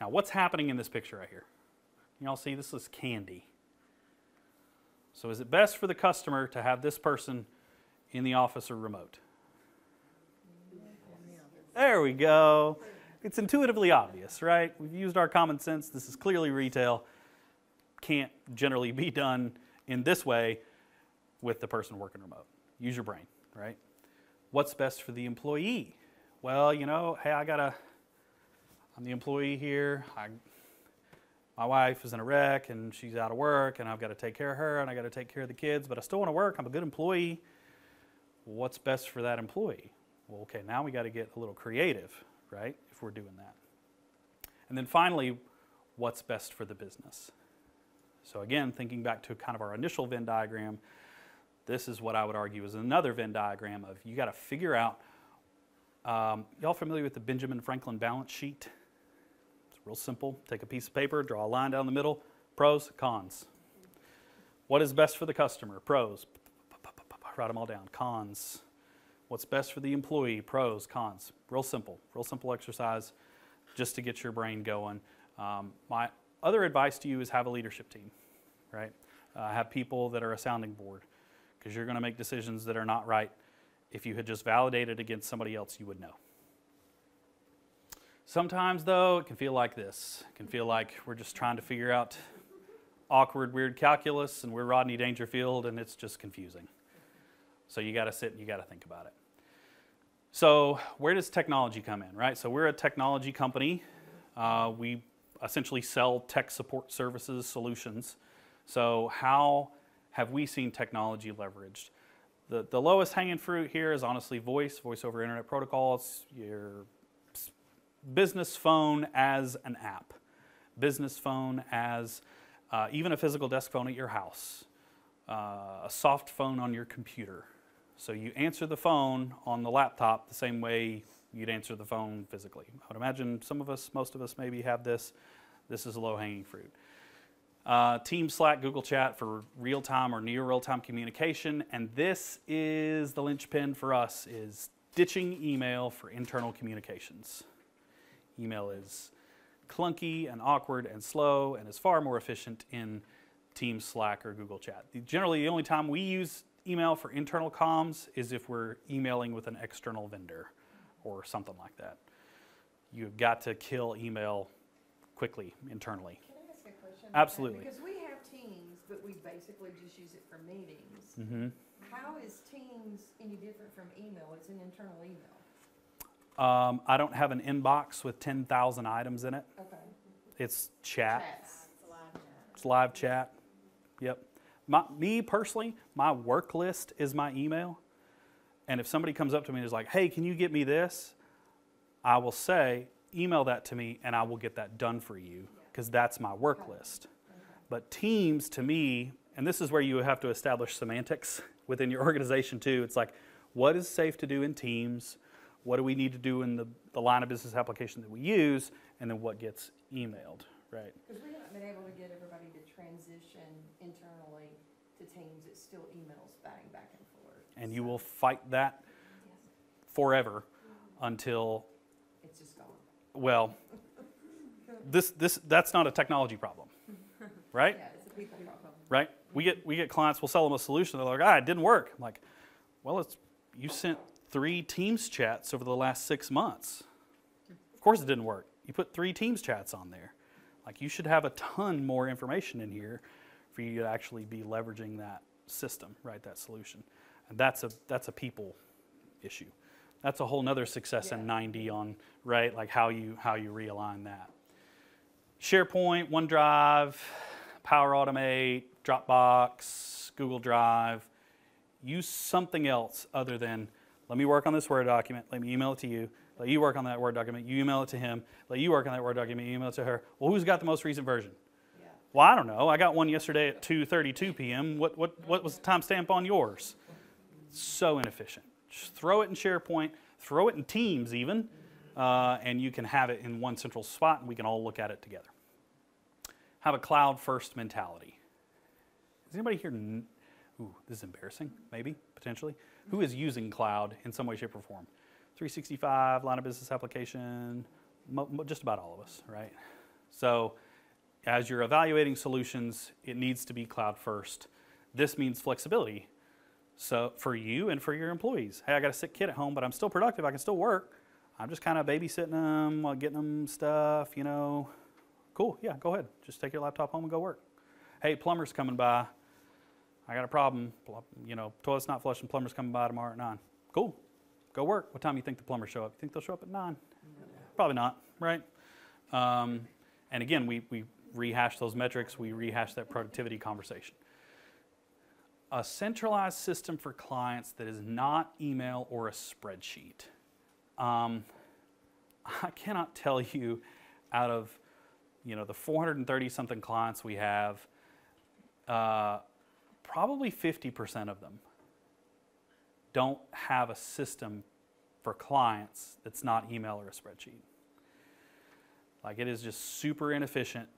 Now, what's happening in this picture right here? Y'all see this is candy. So is it best for the customer to have this person in the office or remote? There we go. It's intuitively obvious, right? We've used our common sense. This is clearly retail. Can't generally be done in this way with the person working remote. Use your brain, right? What's best for the employee? Well, you know, hey, I gotta, I'm the employee here. I, my wife is in a wreck and she's out of work and I've got to take care of her and I got to take care of the kids, but I still want to work. I'm a good employee. What's best for that employee? Well, okay, now we got to get a little creative, right? If we're doing that. And then finally, what's best for the business? So again, thinking back to kind of our initial Venn diagram, this is what I would argue is another Venn diagram of you got to figure out. Um, y'all familiar with the Benjamin Franklin balance sheet? Real simple. Take a piece of paper, draw a line down the middle. Pros, cons. What is best for the customer? Pros. Write them all down. Cons. What's best for the employee? Pros, cons. Real simple. Real simple exercise just to get your brain going. Um, my other advice to you is have a leadership team, right? Uh, have people that are a sounding board because you're going to make decisions that are not right. If you had just validated against somebody else, you would know. Sometimes, though, it can feel like this. It can feel like we're just trying to figure out awkward, weird calculus, and we're Rodney Dangerfield, and it's just confusing. So you got to sit and you got to think about it. So, where does technology come in, right? So, we're a technology company. Uh, we essentially sell tech support services solutions. So, how have we seen technology leveraged? The, the lowest hanging fruit here is honestly voice, voice over internet protocols, your business phone as an app, business phone as uh, even a physical desk phone at your house, uh, a soft phone on your computer. So you answer the phone on the laptop the same way you'd answer the phone physically. I would imagine some of us, most of us maybe have this. This is low hanging fruit. Uh, Team Slack, Google Chat for real time or near real time communication, and this is the linchpin for us: is ditching email for internal communications. Email is clunky and awkward and slow, and is far more efficient in Team Slack or Google Chat. Generally, the only time we use email for internal comms is if we're emailing with an external vendor or something like that. You've got to kill email quickly internally. Can I ask a question? Absolutely. Because we have Teams, but we basically just use it for meetings. hmm How is Teams any different from email? It's an internal email. Um, I don't have an inbox with 10,000 items in it. Okay. It's chat. Chats. It's live chat. Yep. My, me personally, my work list is my email. And if somebody comes up to me and is like, hey, can you get me this? I will say, email that to me and I will get that done for you because that's my work list. But Teams, to me, and this is where you have to establish semantics <laughs> within your organization too. It's like, what is safe to do in Teams? What do we need to do in the, the line of business application that we use? And then what gets emailed, right? Because we haven't been able to get everybody to transition internally to Teams. It's still emails batting back and forth. And you will fight that forever until, It's just gone. well, <laughs> this, this, that's not a technology problem, <laughs> right? Yeah, it's a people problem. right? We get we get clients. We'll sell them a solution. They're like, ah, it didn't work. I'm like, well, it's you sent three Teams chats over the last six months. Of course, it didn't work. You put three Teams chats on there. Like you should have a ton more information in here for you to actually be leveraging that system, right? That solution, and that's a that's a people issue. That's a whole nother success in 90 on right, like how you how you realign that. SharePoint, OneDrive, Power Automate, Dropbox, Google Drive. Use something else other than let me work on this Word document, let me email it to you, let you work on that Word document, you email it to him, let you work on that Word document, you email it to her. Well, who's got the most recent version? Well, I don't know. I got one yesterday at 2:32 p.m. What, what, what was the timestamp on yours? So inefficient. Just throw it in SharePoint, throw it in Teams even, uh, and you can have it in one central spot, and we can all look at it together. Have a cloud-first mentality. Is anybody here? N- Ooh, this is embarrassing. Maybe potentially. Who is using cloud in some way, shape, or form? 365 line of business application. Just about all of us, right? So, as you're evaluating solutions, it needs to be cloud first. This means flexibility. So for you and for your employees, hey, I got a sick kid at home, but I'm still productive. I can still work. I'm just kind of babysitting them, getting them stuff, you know. Cool, yeah, go ahead. Just take your laptop home and go work. Hey, plumber's coming by. I got a problem. You know, toilet's not flushing. Plumber's coming by tomorrow at nine. Cool, go work. What time do you think the plumber show up? You think they'll show up at nine? Probably not, right? Um, and again, we, we rehash those metrics. We rehash that productivity conversation a centralized system for clients that is not email or a spreadsheet. Um, <laughs> I cannot tell you out of you know the 430 something clients we have, uh, probably 50% of them don't have a system for clients that's not email or a spreadsheet. Like it is just super inefficient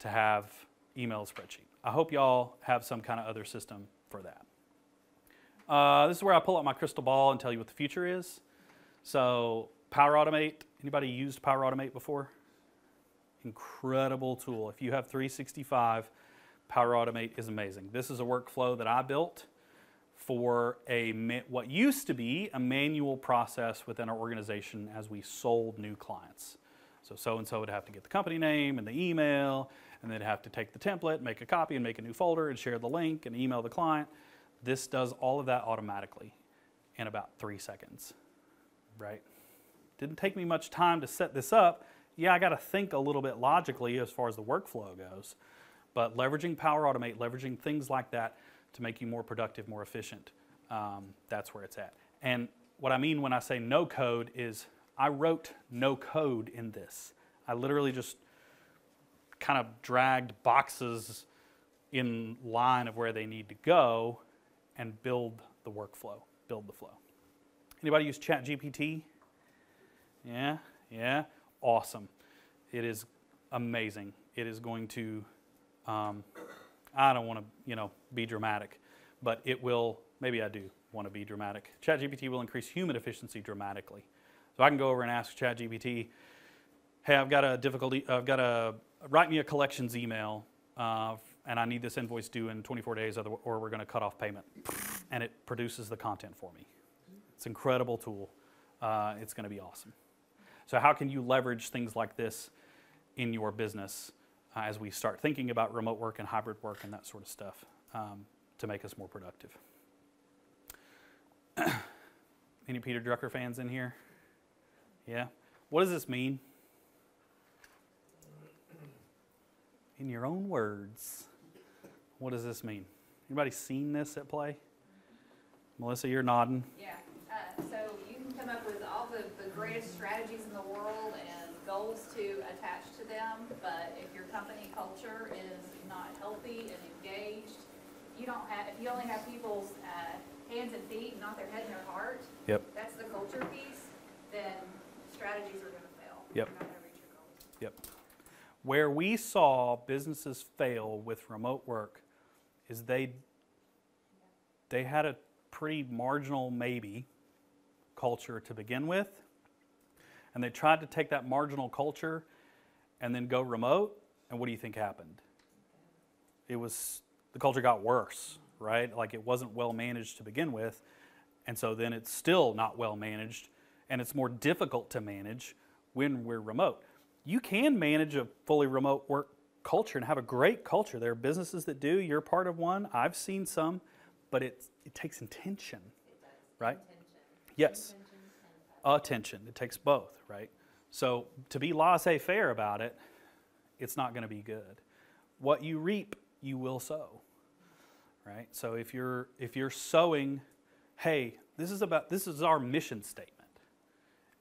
to have email spreadsheet. I hope y'all have some kind of other system for that. Uh, this is where I pull out my crystal ball and tell you what the future is. So Power Automate, anybody used Power Automate before? Incredible tool. If you have 365, Power Automate is amazing. This is a workflow that I built for a what used to be a manual process within our organization as we sold new clients. So so and so would have to get the company name and the email, and they'd have to take the template, make a copy, and make a new folder, and share the link and email the client. This does all of that automatically in about three seconds, right? Didn't take me much time to set this up. Yeah, I got to think a little bit logically as far as the workflow goes, but leveraging Power Automate, leveraging things like that to make you more productive, more efficient, um, that's where it's at. And what I mean when I say no code is I wrote no code in this. I literally just kind of dragged boxes in line of where they need to go and build the workflow, build the flow. Anybody use ChatGPT? Yeah, yeah, awesome. It is amazing. It is going to, um, I don't want to, you know, be dramatic, but it will, maybe I do want to be dramatic. ChatGPT will increase human efficiency dramatically. So I can go over and ask ChatGPT, hey, I've got a difficulty, I've got a, write me a collections email, uh, and I need this invoice due in 24 days, or we're going to cut off payment. And it produces the content for me. It's an incredible tool. Uh, it's going to be awesome. So, how can you leverage things like this in your business uh, as we start thinking about remote work and hybrid work and that sort of stuff um, to make us more productive? <clears throat> Any Peter Drucker fans in here? Yeah? What does this mean? In your own words, what does this mean? Anybody seen this at play? Melissa, you're nodding. Yeah, uh, so you can come up with all the, the greatest strategies in the world and goals to attach to them, but if your company culture is not healthy and engaged, you don't have, if you only have people's, uh, hands and feet, not their head and their heart. Yep. That's the culture piece, then strategies are gonna fail. Yep. You're not gonna reach your goals. Yep. Where we saw businesses fail with remote work is they they had a pretty marginal maybe culture to begin with. And they tried to take that marginal culture and then go remote. And what do you think happened? It was the culture got worse, right? Like it wasn't well managed to begin with. And so then it's still not well managed and it's more difficult to manage when we're remote. You can manage a fully remote work culture and have a great culture. There are businesses that do. You're part of one. I've seen some, but it, it takes intention, right? Yes. Attention. It takes both, right? So to be laissez faire about it, it's not going to be good. What you reap, you will sow, right? So if you're if you're sowing, hey, this is about this is our mission statement.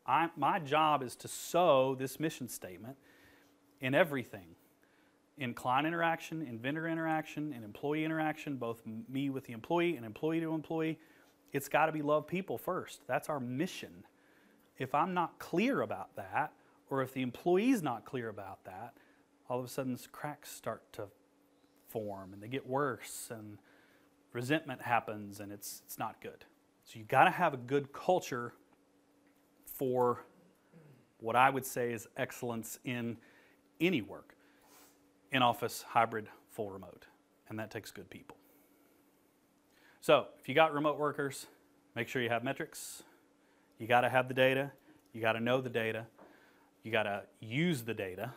I, my job is to sow this mission statement in everything in client interaction, in vendor interaction, in employee interaction, both me with the employee and employee to employee. It's got to be love people first. That's our mission. If I'm not clear about that, or if the employee's not clear about that, all of a sudden cracks start to form and they get worse and resentment happens and it's, it's not good. So you got to have a good culture for what I would say is excellence in any work, in office, hybrid, full remote, and that takes good people. So if you got remote workers, make sure you have metrics. You got to have the data. You got to know the data. You got to use the data,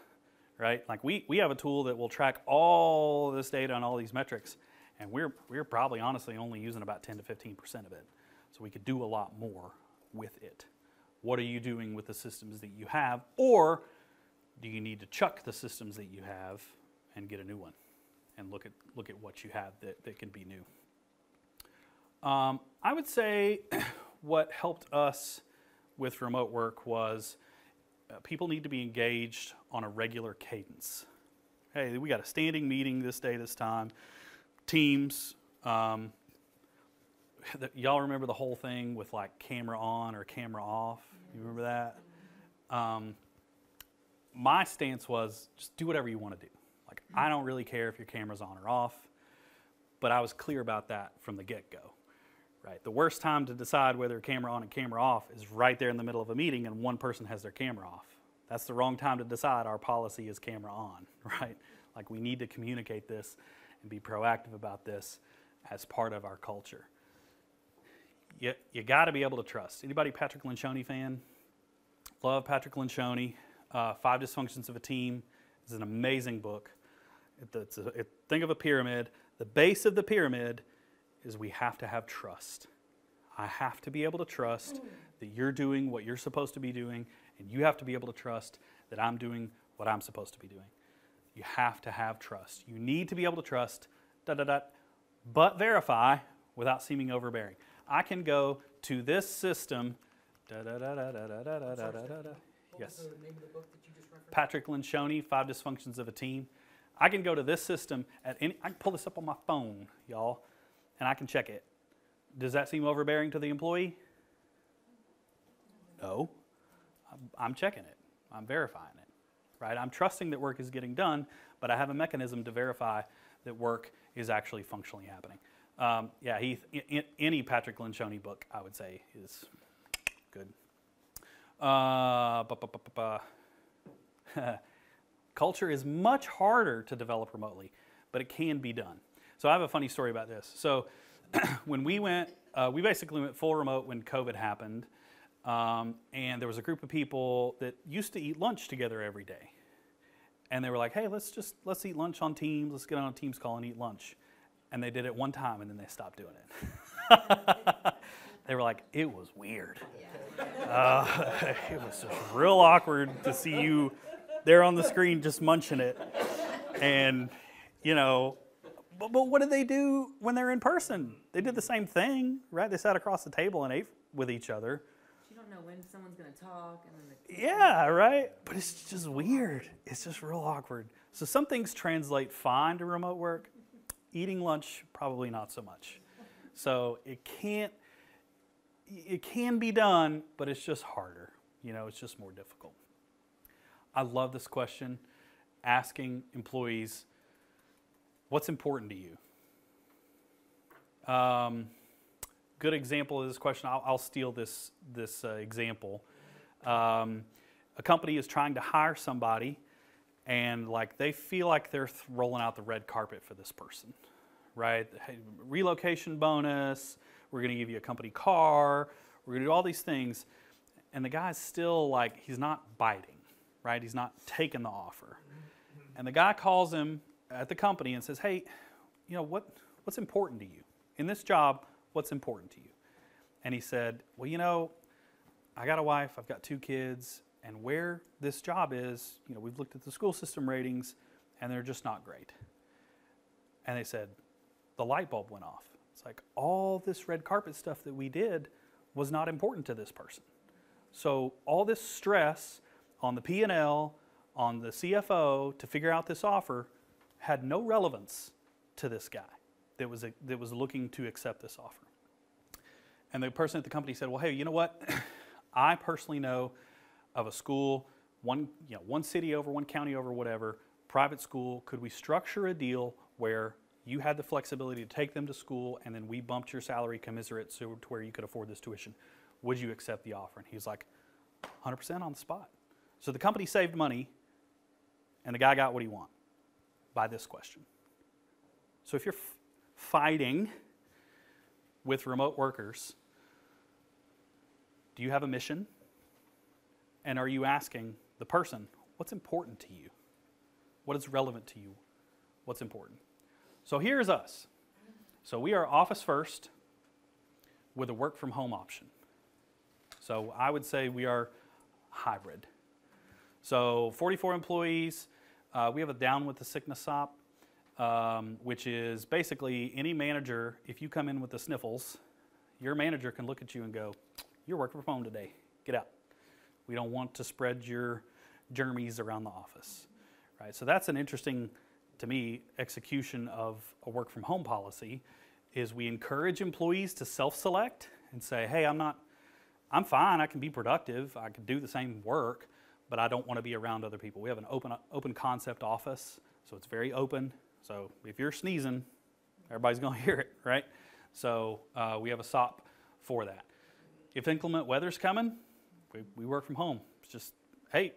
right? Like we, we have a tool that will track all this data and all these metrics, and we're, we're probably honestly only using about 10 to 15% of it. So we could do a lot more with it. What are you doing with the systems that you have? Or do you need to chuck the systems that you have and get a new one and look at, look at what you have that, that can be new? Um, I would say <clears throat> what helped us with remote work was uh, people need to be engaged on a regular cadence. Hey, we got a standing meeting this day, this time. Teams, um, <laughs> y'all remember the whole thing with like camera on or camera off? You remember that? Um, my stance was just do whatever you want to do. Like, I don't really care if your camera's on or off, but I was clear about that from the get go. Right? The worst time to decide whether camera on and camera off is right there in the middle of a meeting and one person has their camera off. That's the wrong time to decide our policy is camera on, <laughs> right? Like we need to communicate this and be proactive about this as part of our culture. You, you got to be able to trust. Anybody Patrick Lencioni fan? Love Patrick Lencioni. Uh, Five Dysfunctions of a Team is an amazing book. It, a, it, think of a pyramid. The base of the pyramid is we have to have trust. I have to be able to trust that you're doing what you're supposed to be doing, and you have to be able to trust that I'm doing what I'm supposed to be doing. You have to have trust. You need to be able to trust, da da da, but verify without seeming overbearing. I can go to this system, da da da da da da da da da da da. Yes. Patrick Lencioni, Five Dysfunctions of a Team. I can go to this system at any. I can pull this up on my phone, y'all, and I can check it. Does that seem overbearing to the employee? No. I'm, checking it. I'm verifying it. Right? I'm trusting that work is getting done, but I have a mechanism to verify that work is actually functionally happening. Um, yeah, he, in, any Patrick Lencioni book, I would say, is good. Uh. <laughs> Culture is much harder to develop remotely, but it can be done. So I have a funny story about this. So <clears throat> when we went, uh, we basically went full remote when COVID happened, um, and there was a group of people that used to eat lunch together every day, and they were like, "Hey, let's just let's eat lunch on Teams. Let's get on a Teams call and eat lunch." And they did it one time, and then they stopped doing it. <laughs> they were like, "It was weird. Uh, <laughs> it was just real awkward to see you there on the screen just munching it, and you know." But, but what did they do when they're in person? They did the same thing, right? They sat across the table and ate with each other. You don't know when someone's gonna talk and then. Yeah, right? But it's just weird. It's just real awkward. So some things translate fine to remote work. Eating lunch, probably not so much. So it can't, it can be done, but it's just harder. You know, it's just more difficult. I love this question asking employees, what's important to you? Um, good example of this question, I'll, I'll steal this, this uh, example. Um, a company is trying to hire somebody and like they feel like they're th- rolling out the red carpet for this person right hey, relocation bonus we're going to give you a company car we're going to do all these things and the guy's still like he's not biting right he's not taking the offer and the guy calls him at the company and says hey you know what what's important to you in this job what's important to you and he said well you know I got a wife, I've got two kids, and where this job is, you know, we've looked at the school system ratings and they're just not great. And they said, the light bulb went off. It's like all this red carpet stuff that we did was not important to this person. So all this stress on the P&L, on the CFO to figure out this offer had no relevance to this guy that was, that was looking to accept this offer. And the person at the company said, well, hey, you know what? <clears throat> I personally know of a school, one, you know, one city over, one county over, whatever, private school. Could we structure a deal where you had the flexibility to take them to school and then we bumped your salary commensurate so to where you could afford this tuition. Would you accept the offer? And he's like, 100% on the spot. So the company saved money and the guy got what he wanted by this question. So if you're fighting with remote workers, do you have a mission? And are you asking the person, what's important to you? What is relevant to you? What's important? So here's us. So we are office first with a work from home option. So I would say we are hybrid. So 44 employees. Uh, we have a down with the sickness op, um, which is basically any manager, if you come in with the sniffles, your manager can look at you and go, You're working from home today. Get out. We don't want to spread your germs around the office. Right? So that's an interesting, to me, execution of a work from home policy is we encourage employees to self-select and say, hey, I'm not, I'm fine, I can be productive, I can do the same work, but I don't want to be around other people. We have an open, open concept office, so it's very open. So if you're sneezing, everybody's going <laughs> to hear it, right? So uh, we have a SOP for that. If inclement weather's coming, we, we work from home. It's just, hey,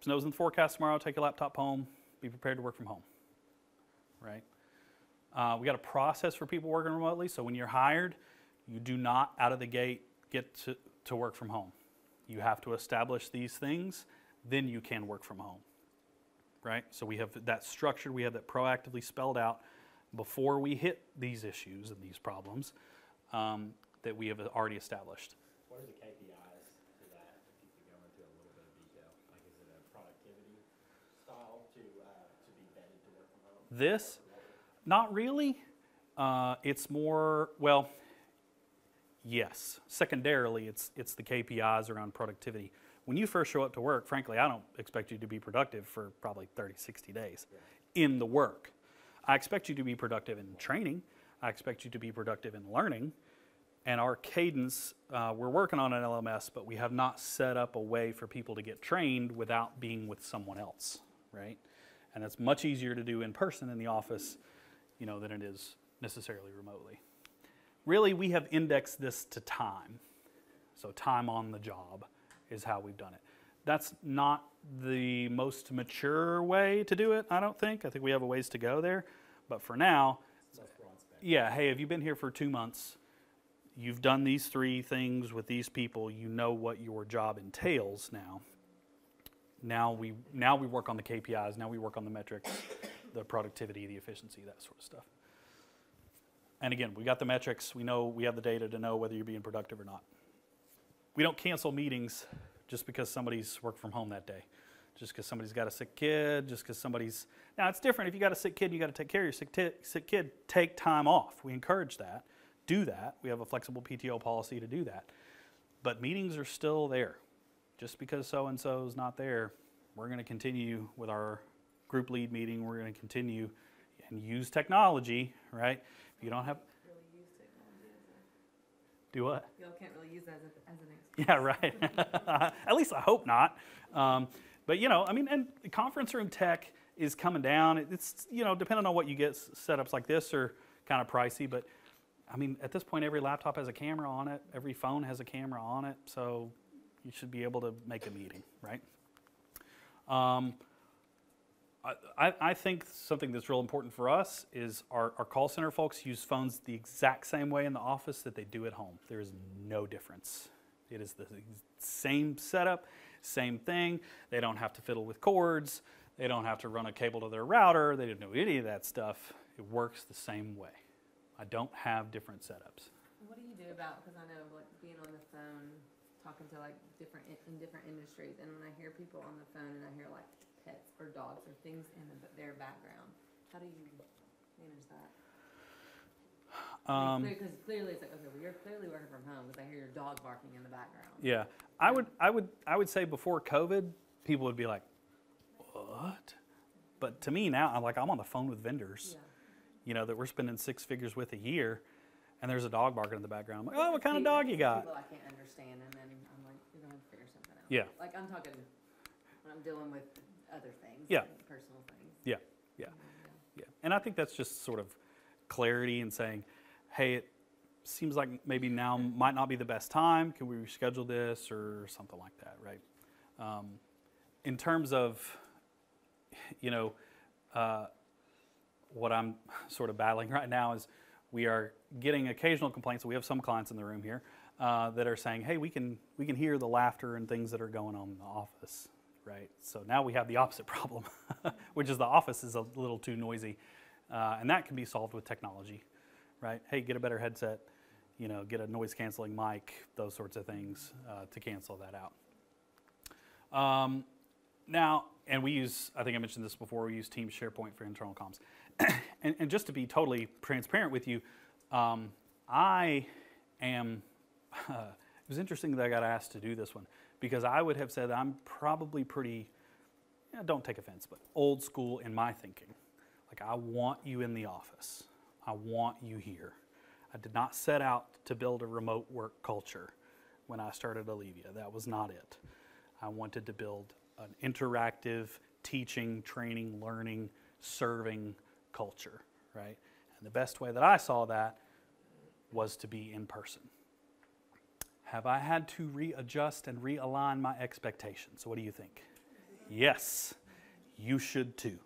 snows in the forecast tomorrow, take your laptop home, be prepared to work from home, right? Uh, we got a process for people working remotely, so when you're hired, you do not out of the gate get to, to work from home. You have to establish these things, then you can work from home, right? So we have that structured, we have that proactively spelled out before we hit these issues and these problems um, that we have already established. What are the KPIs to that, if you could go into a little bit of detail? Like, is it a productivity style to, uh, to be vetted to work from home? This, not really. Uh, it's more, well, yes. Secondarily, it's, it's the KPIs around productivity. When you first show up to work, frankly, I don't expect you to be productive for probably 30, 60 days in the work. I expect you to be productive in training. I expect you to be productive in learning. And our cadence, uh, we're working on an LMS, but we have not set up a way for people to get trained without being with someone else, right? And it's much easier to do in person in the office, you know, than it is necessarily remotely. Really, we have indexed this to time. So time on the job is how we've done it. That's not the most mature way to do it, I don't think. I think we have a ways to go there. But for now, yeah, hey, have you been here for two months? You've done these three things with these people. You know what your job entails now. Now we now we work on the KPIs. Now we work on the metrics, the productivity, the efficiency, that sort of stuff. And again, we got the metrics. We know we have the data to know whether you're being productive or not. We don't cancel meetings just because somebody's worked from home that day, just because somebody's got a sick kid, just because somebody's now it's different. If you got a sick kid, you got to take care of your sick, sick kid. Take time off. We encourage that. Do that. We have a flexible PTO policy to do that. But meetings are still there. Just because so and so is not there, we're going to continue with our group lead meeting. We're going to continue and use technology, right? If you don't have, Really use technology as do what? y'all can't really use that as, a- as an excuse. Yeah, right. <laughs> At least I hope not. Um, but you know, I mean, and conference room tech is coming down. It's you know, depending on what you get, setups like this are kind of pricey. But I mean, at this point, every laptop has a camera on it. Every phone has a camera on it. So you should be able to make a meeting, right? Um, I, I- think something that's real important for us is our, our call center folks use phones the exact same way in the office that they do at home. There is no difference. It is the same setup, same thing. They don't have to fiddle with cords. They don't have to run a cable to their router. They don't do any of that stuff. It works the same way. I don't have different setups. What do you do about, because I know like being on the phone, talking to like different, in different industries, and when I hear people on the phone and I hear like pets or dogs or things in the, their background, how do you manage that? Um, Because clearly it's like, okay, well, you're clearly working from home because I hear your dog barking in the background. Yeah, I would, I would, I would say before COVID, people would be like, "What?" But to me now, I'm like, I'm on the phone with vendors, you know, that we're spending six figures with a year, and there's a dog barking in the background. I'm like, oh, what kind of dog you got? People I can't understand, and then I'm like, you're gonna have to figure something out. Yeah. Like I'm talking when I'm dealing with other things. Yeah. like Personal things. Yeah, yeah. Yeah, and I think that's just sort of clarity and saying, hey, it seems like maybe now might not be the best time. Can we reschedule this or something like that, right? Um, in terms of, you know, uh, what I'm <laughs> sort of battling right now is we are getting occasional complaints. We have some clients in the room here uh, that are saying, "Hey, we can we can hear the laughter and things that are going on in the office." Right. So now we have the opposite <laughs> problem, which is the office is a little too noisy, uh, and that can be solved with technology. Right. Hey, get a better headset. You know, get a noise canceling mic. Those sorts of things uh, to cancel that out. Um, now, and we use, I think I mentioned this before, we use Teams SharePoint for internal comms. <coughs> and, and, just to be totally transparent with you, um, I am, uh, <laughs> it was interesting that I got asked to do this one because I would have said I'm probably pretty, know, don't take offense, but old school in my thinking. Like, I want you in the office, I want you here. I did not set out to build a remote work culture when I started Allevia. That was not it. I wanted to build an interactive teaching, training, learning, serving culture, right? And the best way that I saw that was to be in person. Have I had to readjust and realign my expectations? What do you think? Yes, you should too.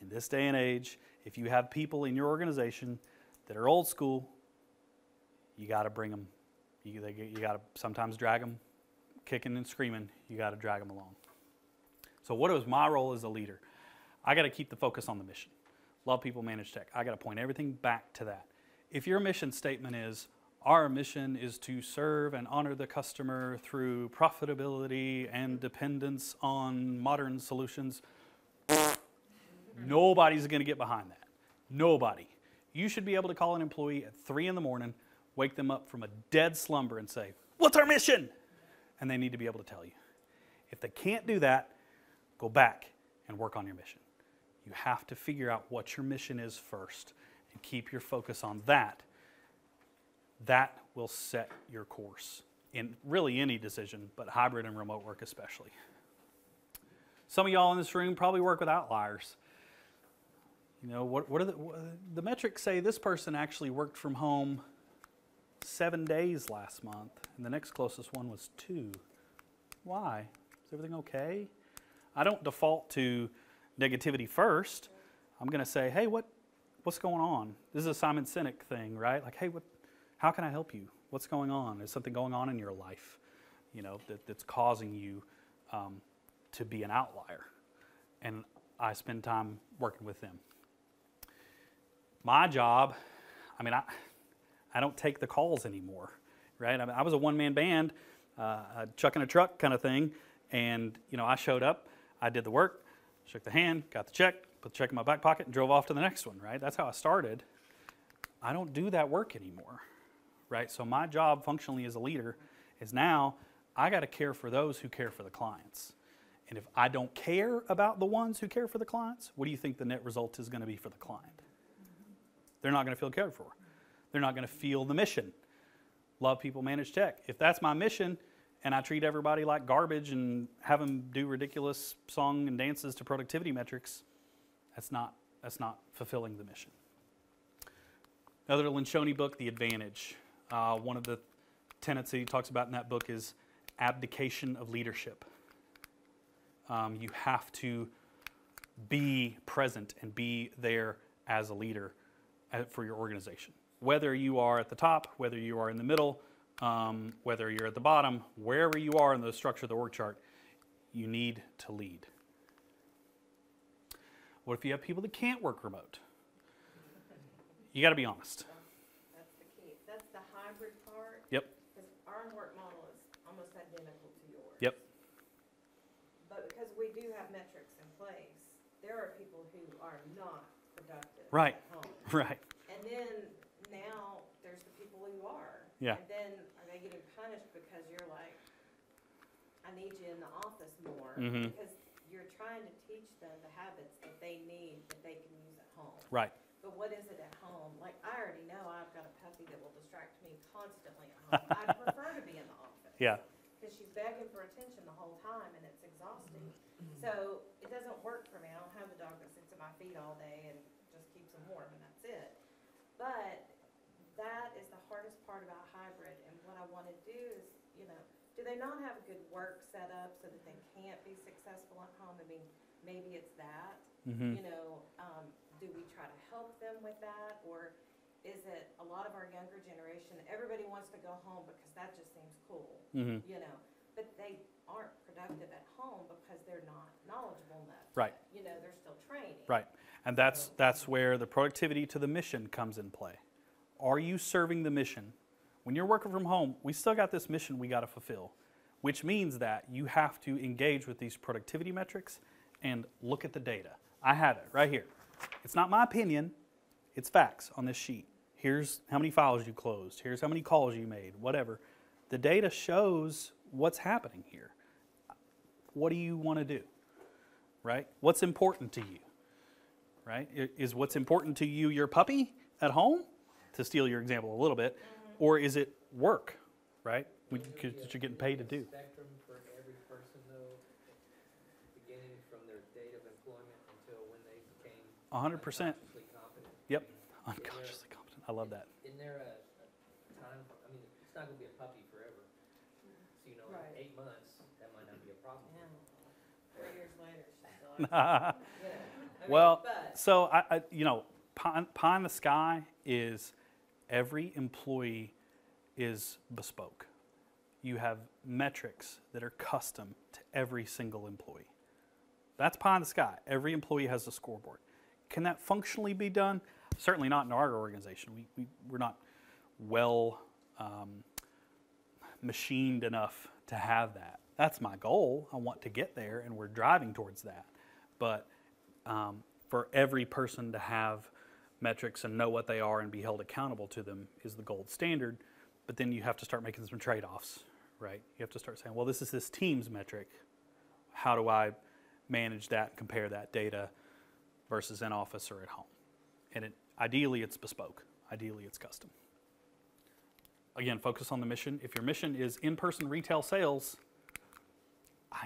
In this day and age, if you have people in your organization that are old school, you got to bring them. You, you got to sometimes drag them, kicking and screaming. You got to drag them along. So, what is my role as a leader? I got to keep the focus on the mission. Love people, manage tech. I got to point everything back to that. If your mission statement is, our mission is to serve and honor the customer through profitability and dependence on modern solutions, nobody's going to get behind that. Nobody. You should be able to call an employee at 3 in the morning, wake them up from a dead slumber, and say, What's our mission? And they need to be able to tell you. If they can't do that, go back and work on your mission. You have to figure out what your mission is first and keep your focus on that. That will set your course in really any decision, but hybrid and remote work especially. Some of y'all in this room probably work with outliers. You know, what, what are the, the metrics say this person actually worked from home seven days last month, and the next closest one was two. Why? Is everything okay? I don't default to negativity first. I'm going to say, hey, what, what's going on? This is a Simon Sinek thing, right? Like, hey, what, how can I help you? What's going on? Is something going on in your life, you know, that, that's causing you um, to be an outlier? And I spend time working with them. My job, I mean, I, I don't take the calls anymore, right? I, mean, I was a one-man band, uh, chuck in a truck kind of thing, and you know, I showed up, I did the work, shook the hand, got the check, put the check in my back pocket, and drove off to the next one, right? That's how I started. I don't do that work anymore, right? So my job functionally as a leader is now I got to care for those who care for the clients. And if I don't care about the ones who care for the clients, what do you think the net result is going to be for the client? They're not going to feel cared for. They're not going to feel the mission. Love people, manage tech. If that's my mission, and I treat everybody like garbage and have them do ridiculous song and dances to productivity metrics, that's not, that's not fulfilling the mission. Another Lencioni book, The Advantage. Uh, one of the tenets that he talks about in that book is abdication of leadership. Um, you have to be present and be there as a leader uh, for your organization. Whether you are at the top, whether you are in the middle, um, whether you're at the bottom, wherever you are in the structure of the org chart, you need to lead. What if you have people that can't work remote? You got to be honest. That's the key. That's the hybrid part. Yep. Work model is almost identical to yours. Yep. But because we do have metrics in place, there are people who are not productive Right. at home. <laughs> Right. And then now there's the people who are. Yeah. And then are they getting punished because you're like, I need you in the office more? Mhm. Because you're trying to teach them the habits that they need that they can use at home. Right. But what is it at home? Like, I already know I've got a puppy that will distract me constantly at home. I'd <laughs> prefer to be in the office. Yeah. Because she's begging for attention the whole time and it's exhausting. So it doesn't work for me. I don't have the dog that sits at my feet all day and some more, and that's it. But that is the hardest part about hybrid, and what I wanna do is, you know, do they not have a good work setup so that they can't be successful at home? I mean, maybe it's that. Mhm. You know, um, do we try to help them with that, or is it a lot of our younger generation, everybody wants to go home because that just seems cool, Mhm. you know? But they aren't productive at home because they're not knowledgeable enough. Right. You know, they're still training. Right. And that's, that's where the productivity to the mission comes in play. Are you serving the mission? When you're working from home, we still got this mission we got to fulfill, which means that you have to engage with these productivity metrics and look at the data. I have it right here. It's not my opinion, it's facts on this sheet. Here's how many files you closed, here's how many calls you made, whatever. The data shows what's happening here. What do you want to do? Right? What's important to you? right? Is what's important to you your puppy at home, to steal your example a little bit, or is it work, right? Because you're getting paid to do. 100%. Yep, unconsciously competent. I love that. In there a time, I mean, it's not going to be a puppy forever. So, you know, eight months, that might not be a problem. Yeah. Four years later, she's <laughs> <laughs> Yeah. I mean, Well, but- so I, I you know, pie, pie in the sky is every employee is bespoke. You have metrics that are custom to every single employee. That's pie in the sky. Every employee has a scoreboard. Can that functionally be done? Certainly not in our organization. We, we, we're not well um, machined enough to have that. That's my goal. I want to get there, and we're driving towards that. But um, for every person to have metrics and know what they are and be held accountable to them is the gold standard. But then you have to start making some trade offs, right? You have to start saying, well, this is this team's metric. How do I manage that and compare that data versus in office or at home? And it, ideally, it's bespoke. Ideally, it's custom. Again, focus on the mission. If your mission is in person retail sales,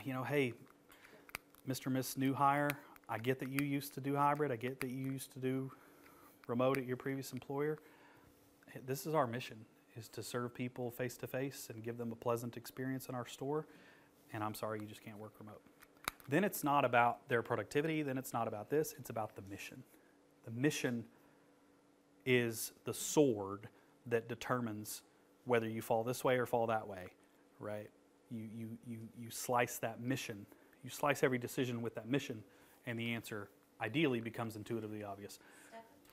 you know, hey, Mr. Miss New Hire, I get that you used to do hybrid. I get that you used to do remote at your previous employer. This is our mission, is to serve people face to face and give them a pleasant experience in our store. And I'm sorry, you just can't work remote. Then it's not about their productivity. Then it's not about this. It's about the mission. The mission is the sword that determines whether you fall this way or fall that way, right? You, you, you, you slice that mission. You slice every decision with that mission, and the answer ideally becomes intuitively obvious.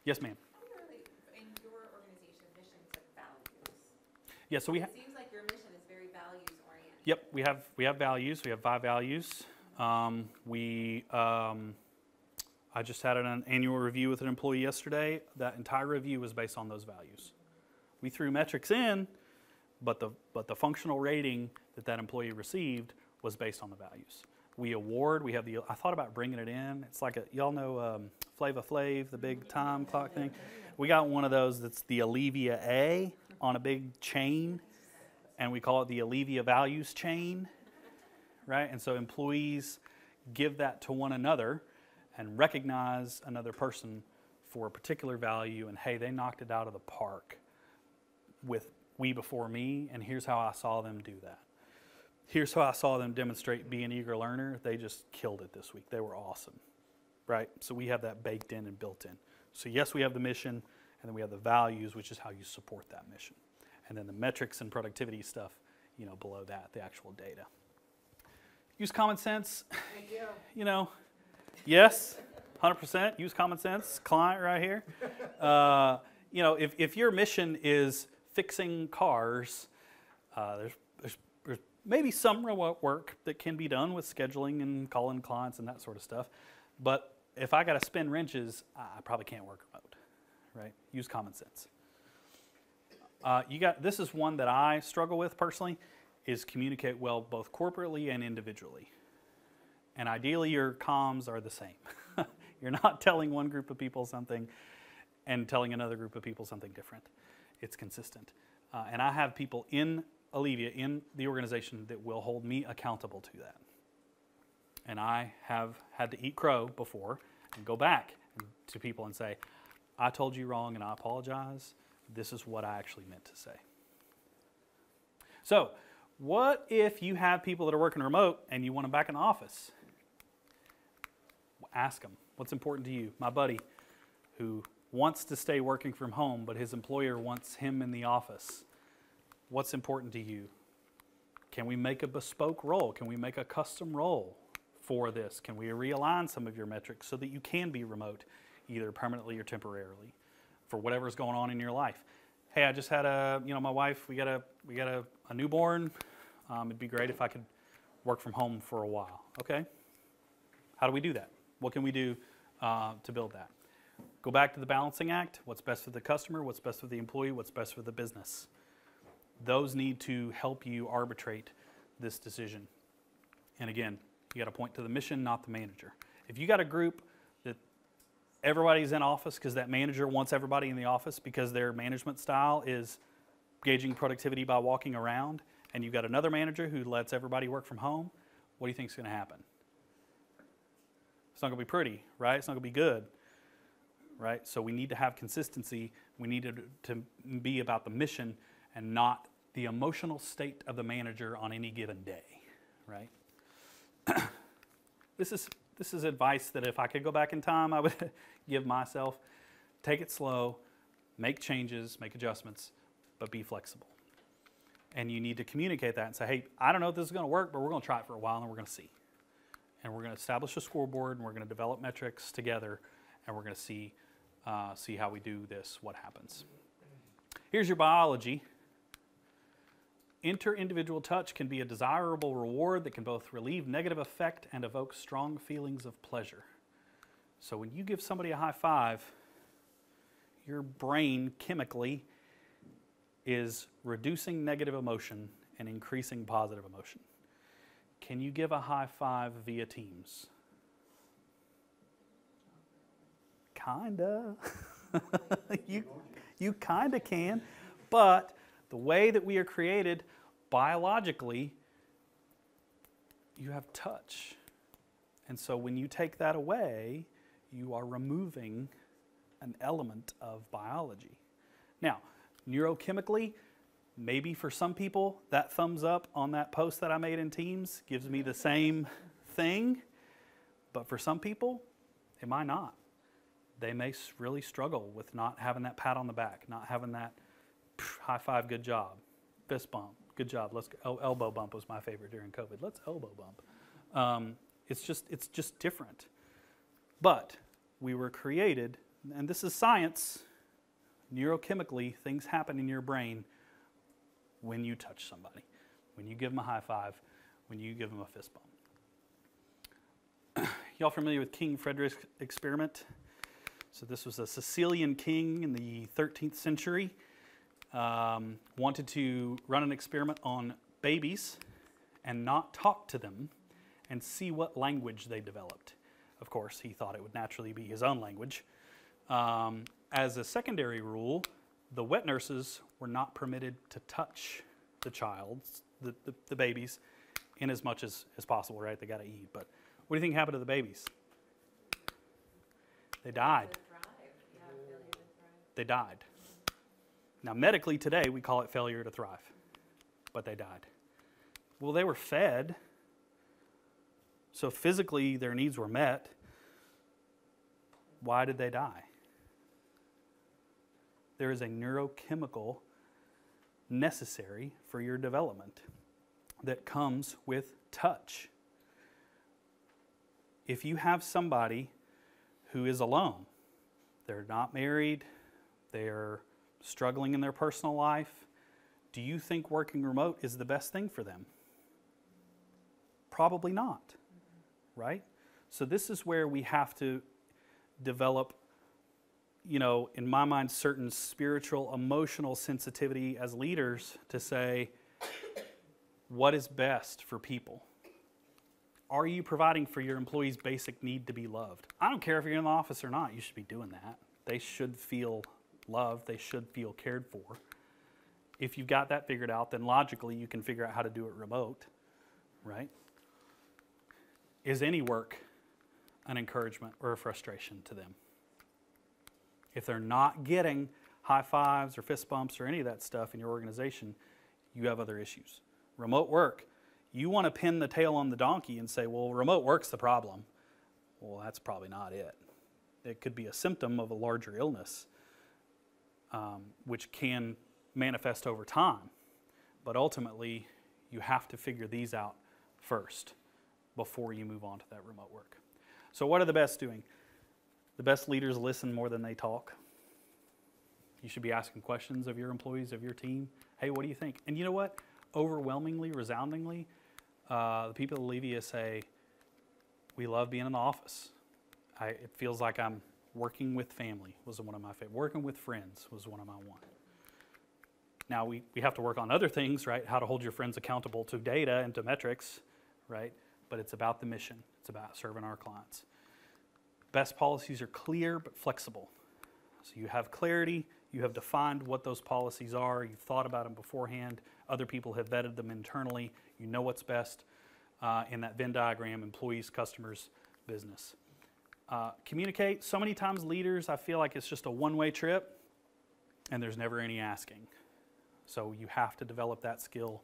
Yes, ma'am. Really, in your organization, mission to values. Yeah, so we have. It seems like your mission is very values oriented. Yep, we have we have values. We have five values. Um, we um, I just had an annual review with an employee yesterday. That entire review was based on those values. We threw metrics in, but the but the functional rating that that employee received was based on the values. We award. We have the. I thought about bringing it in. It's like a y'all know um, Flava Flav, the big time clock thing. We got one of those that's the Allevia A on a big chain, and we call it the Allevia Values Chain, right? And so employees give that to one another and recognize another person for a particular value, and hey, they knocked it out of the park with we before me, and here's how I saw them do that. Here's how I saw them demonstrate be an eager learner. They just killed it this week. They were awesome, right? So we have that baked in and built in. So, yes, we have the mission, and then we have the values, which is how you support that mission. And then the metrics and productivity stuff, you know, below that, the actual data. Use common sense. Thank you. <laughs> You know, yes, 100%. Use common sense. Client right here. Uh, you know, if, if your mission is fixing cars, uh, there's, there's, there's maybe some remote work that can be done with scheduling and calling clients and that sort of stuff. But if I got to spin wrenches, I probably can't work remote, right? Use common sense. Uh, you got this is one that I struggle with personally, is communicate well both corporately and individually. And ideally, your comms are the same. <laughs> You're not telling one group of people something and telling another group of people something different. It's consistent. Uh, and I have people in Allevia, in the organization, that will hold me accountable to that. And I have had to eat crow before and go back to people and say, I told you wrong and I apologize. This is what I actually meant to say. So, what if you have people that are working remote and you want them back in the office? Ask them, what's important to you? My buddy who wants to stay working from home, but his employer wants him in the office. What's important to you? Can we make a bespoke role? Can we make a custom role for this? Can we realign some of your metrics so that you can be remote, either permanently or temporarily, for whatever's going on in your life? Hey, I just had a, you know, my wife, we got a, we got a, a newborn. Um, it'd be great if I could work from home for a while. Okay? How do we do that? What can we do uh, to build that? Go back to the balancing act. What's best for the customer? What's best for the employee? What's best for the business? Those need to help you arbitrate this decision. And again, you got to point to the mission, not the manager. If you got a group that everybody's in office because that manager wants everybody in the office because their management style is gauging productivity by walking around, and you've got another manager who lets everybody work from home, what do you think is going to happen? It's not going to be pretty, right? It's not going to be good, right? So we need to have consistency. We need to be about the mission and not the emotional state of the manager on any given day, right? this is this is advice that if I could go back in time, I would <laughs> give myself. Take it slow, make changes, make adjustments, but be flexible. And you need to communicate that and say, hey, I don't know if this is going to work, but we're going to try it for a while and we're going to see. And we're going to establish a scoreboard and we're going to develop metrics together and we're going to see, uh, see how we do this, what happens. Here's your biology. Inter-individual touch can be a desirable reward that can both relieve negative effect and evoke strong feelings of pleasure. So when you give somebody a high five, your brain chemically is reducing negative emotion and increasing positive emotion. Can you give a high five via Teams? Kinda. <laughs> you you kinda can, but the way that we are created biologically, you have touch. And so when you take that away, you are removing an element of biology. Now, neurochemically, maybe for some people, that thumbs up on that post that I made in Teams gives me the same thing. But for some people, it might not. They may really struggle with not having that pat on the back, not having that high five, good job, fist bump, good job. Let's go. elbow bump was my favorite during COVID. Let's elbow bump. Um, it's just it's just different. But we were created, and this is science. Neurochemically, things happen in your brain when you touch somebody, when you give them a high five, when you give them a fist bump. <clears throat> Y'all familiar with King Frederick's experiment? So this was a Sicilian king in the 13th century um, wanted to run an experiment on babies and not talk to them and see what language they developed. Of course, he thought it would naturally be his own language. Um, as a secondary rule, the wet nurses were not permitted to touch the child, the, the, the babies, in as much as, as possible, right? They got to eat. But what do you think happened to the babies? They died. They died. Now, medically today, we call it failure to thrive, but they died. Well, they were fed, so physically their needs were met. Why did they die? There is a neurochemical necessary for your development that comes with touch. If you have somebody who is alone, they're not married, they're struggling in their personal life, do you think working remote is the best thing for them? Probably not, right? So, this is where we have to develop, you know, in my mind, certain spiritual, emotional sensitivity as leaders to say, what is best for people? Are you providing for your employees' basic need to be loved? I don't care if you're in the office or not, you should be doing that. They should feel loved, they should feel cared for. If you've got that figured out, then logically you can figure out how to do it remote, right? Is any work an encouragement or a frustration to them? If they're not getting high fives or fist bumps or any of that stuff in your organization, you have other issues. Remote work, you want to pin the tail on the donkey and say, well, remote work's the problem. Well, that's probably not it. It could be a symptom of a larger illness, um, which can manifest over time. But ultimately, you have to figure these out first before you move on to that remote work. So, what are the best doing? The best leaders listen more than they talk. You should be asking questions of your employees, of your team. Hey, what do you think? And you know what? Overwhelmingly, resoundingly, uh, the people at Allevia say, we love being in the office. I, it feels like I'm working with family was one of my favorite. Working with friends was one of my one. Now we, we have to work on other things, right? How to hold your friends accountable to data and to metrics, right? But it's about the mission. It's about serving our clients. Best policies are clear but flexible. So you have clarity, you have defined what those policies are, you've thought about them beforehand, other people have vetted them internally, you know what's best uh, in that Venn diagram employees, customers, business. Uh, communicate. So many times, leaders, I feel like it's just a one way trip and there's never any asking. So you have to develop that skill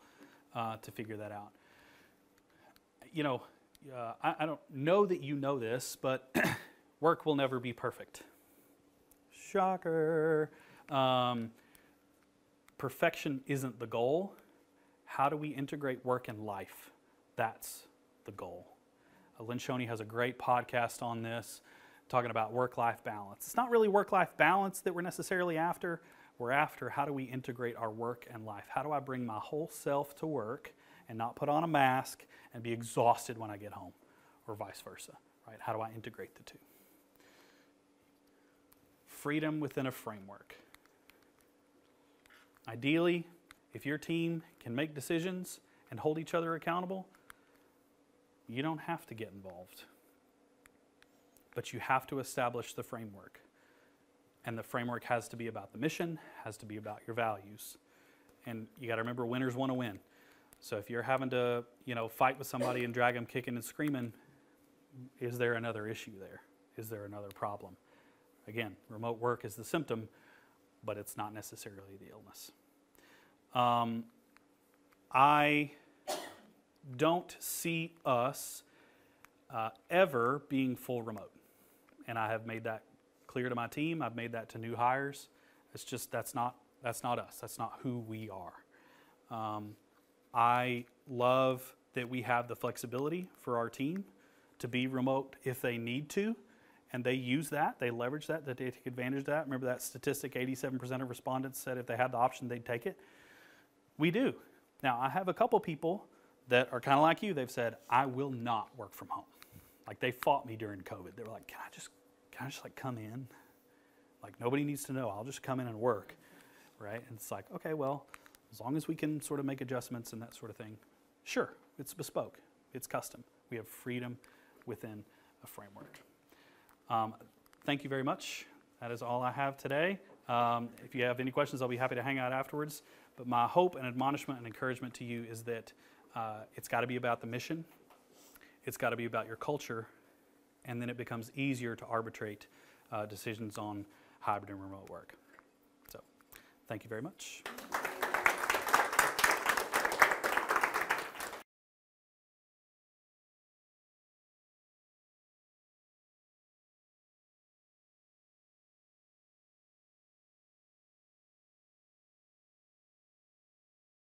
uh, to figure that out. You know, uh, I, I don't know that you know this, but <clears throat> work will never be perfect. Shocker. Um, perfection isn't the goal. How do we integrate work and life? That's the goal. Uh, Lencioni has a great podcast on this, talking about work life balance. It's not really work life balance that we're necessarily after. We're after how do we integrate our work and life? How do I bring my whole self to work and not put on a mask and be exhausted when I get home, or vice versa? Right? How do I integrate the two? Freedom within a framework. Ideally, if your team can make decisions and hold each other accountable, you don't have to get involved. But you have to establish the framework. And the framework has to be about the mission, has to be about your values. And you got to remember winners want to win. So if you're having to, you know, fight with somebody and drag them kicking and screaming, is there another issue there? Is there another problem? Again, remote work is the symptom, but it's not necessarily the illness. Um, I don't see us uh, ever being full remote. And I have made that clear to my team. I've made that to new hires. It's just that's not that's not us. That's not who we are. Um, I love that we have the flexibility for our team to be remote if they need to, and they use that. They leverage that. That they take advantage of that. Remember that statistic: 87% of respondents said if they had the option, they'd take it. We do. Now I have a couple people that are kind of like you. They've said, "I will not work from home." Like they fought me during COVID. They were like, "Can I just can I just like come in? Like nobody needs to know. I'll just come in and work, right? And it's like, okay, well, as long as we can sort of make adjustments and that sort of thing, sure, it's bespoke, it's custom. We have freedom within a framework. Um, thank you very much. That is all I have today. Um, if you have any questions, I'll be happy to hang out afterwards. But my hope and admonishment and encouragement to you is that uh, it's got to be about the mission, it's got to be about your culture, and then it becomes easier to arbitrate uh, decisions on hybrid and remote work. So, thank you very much.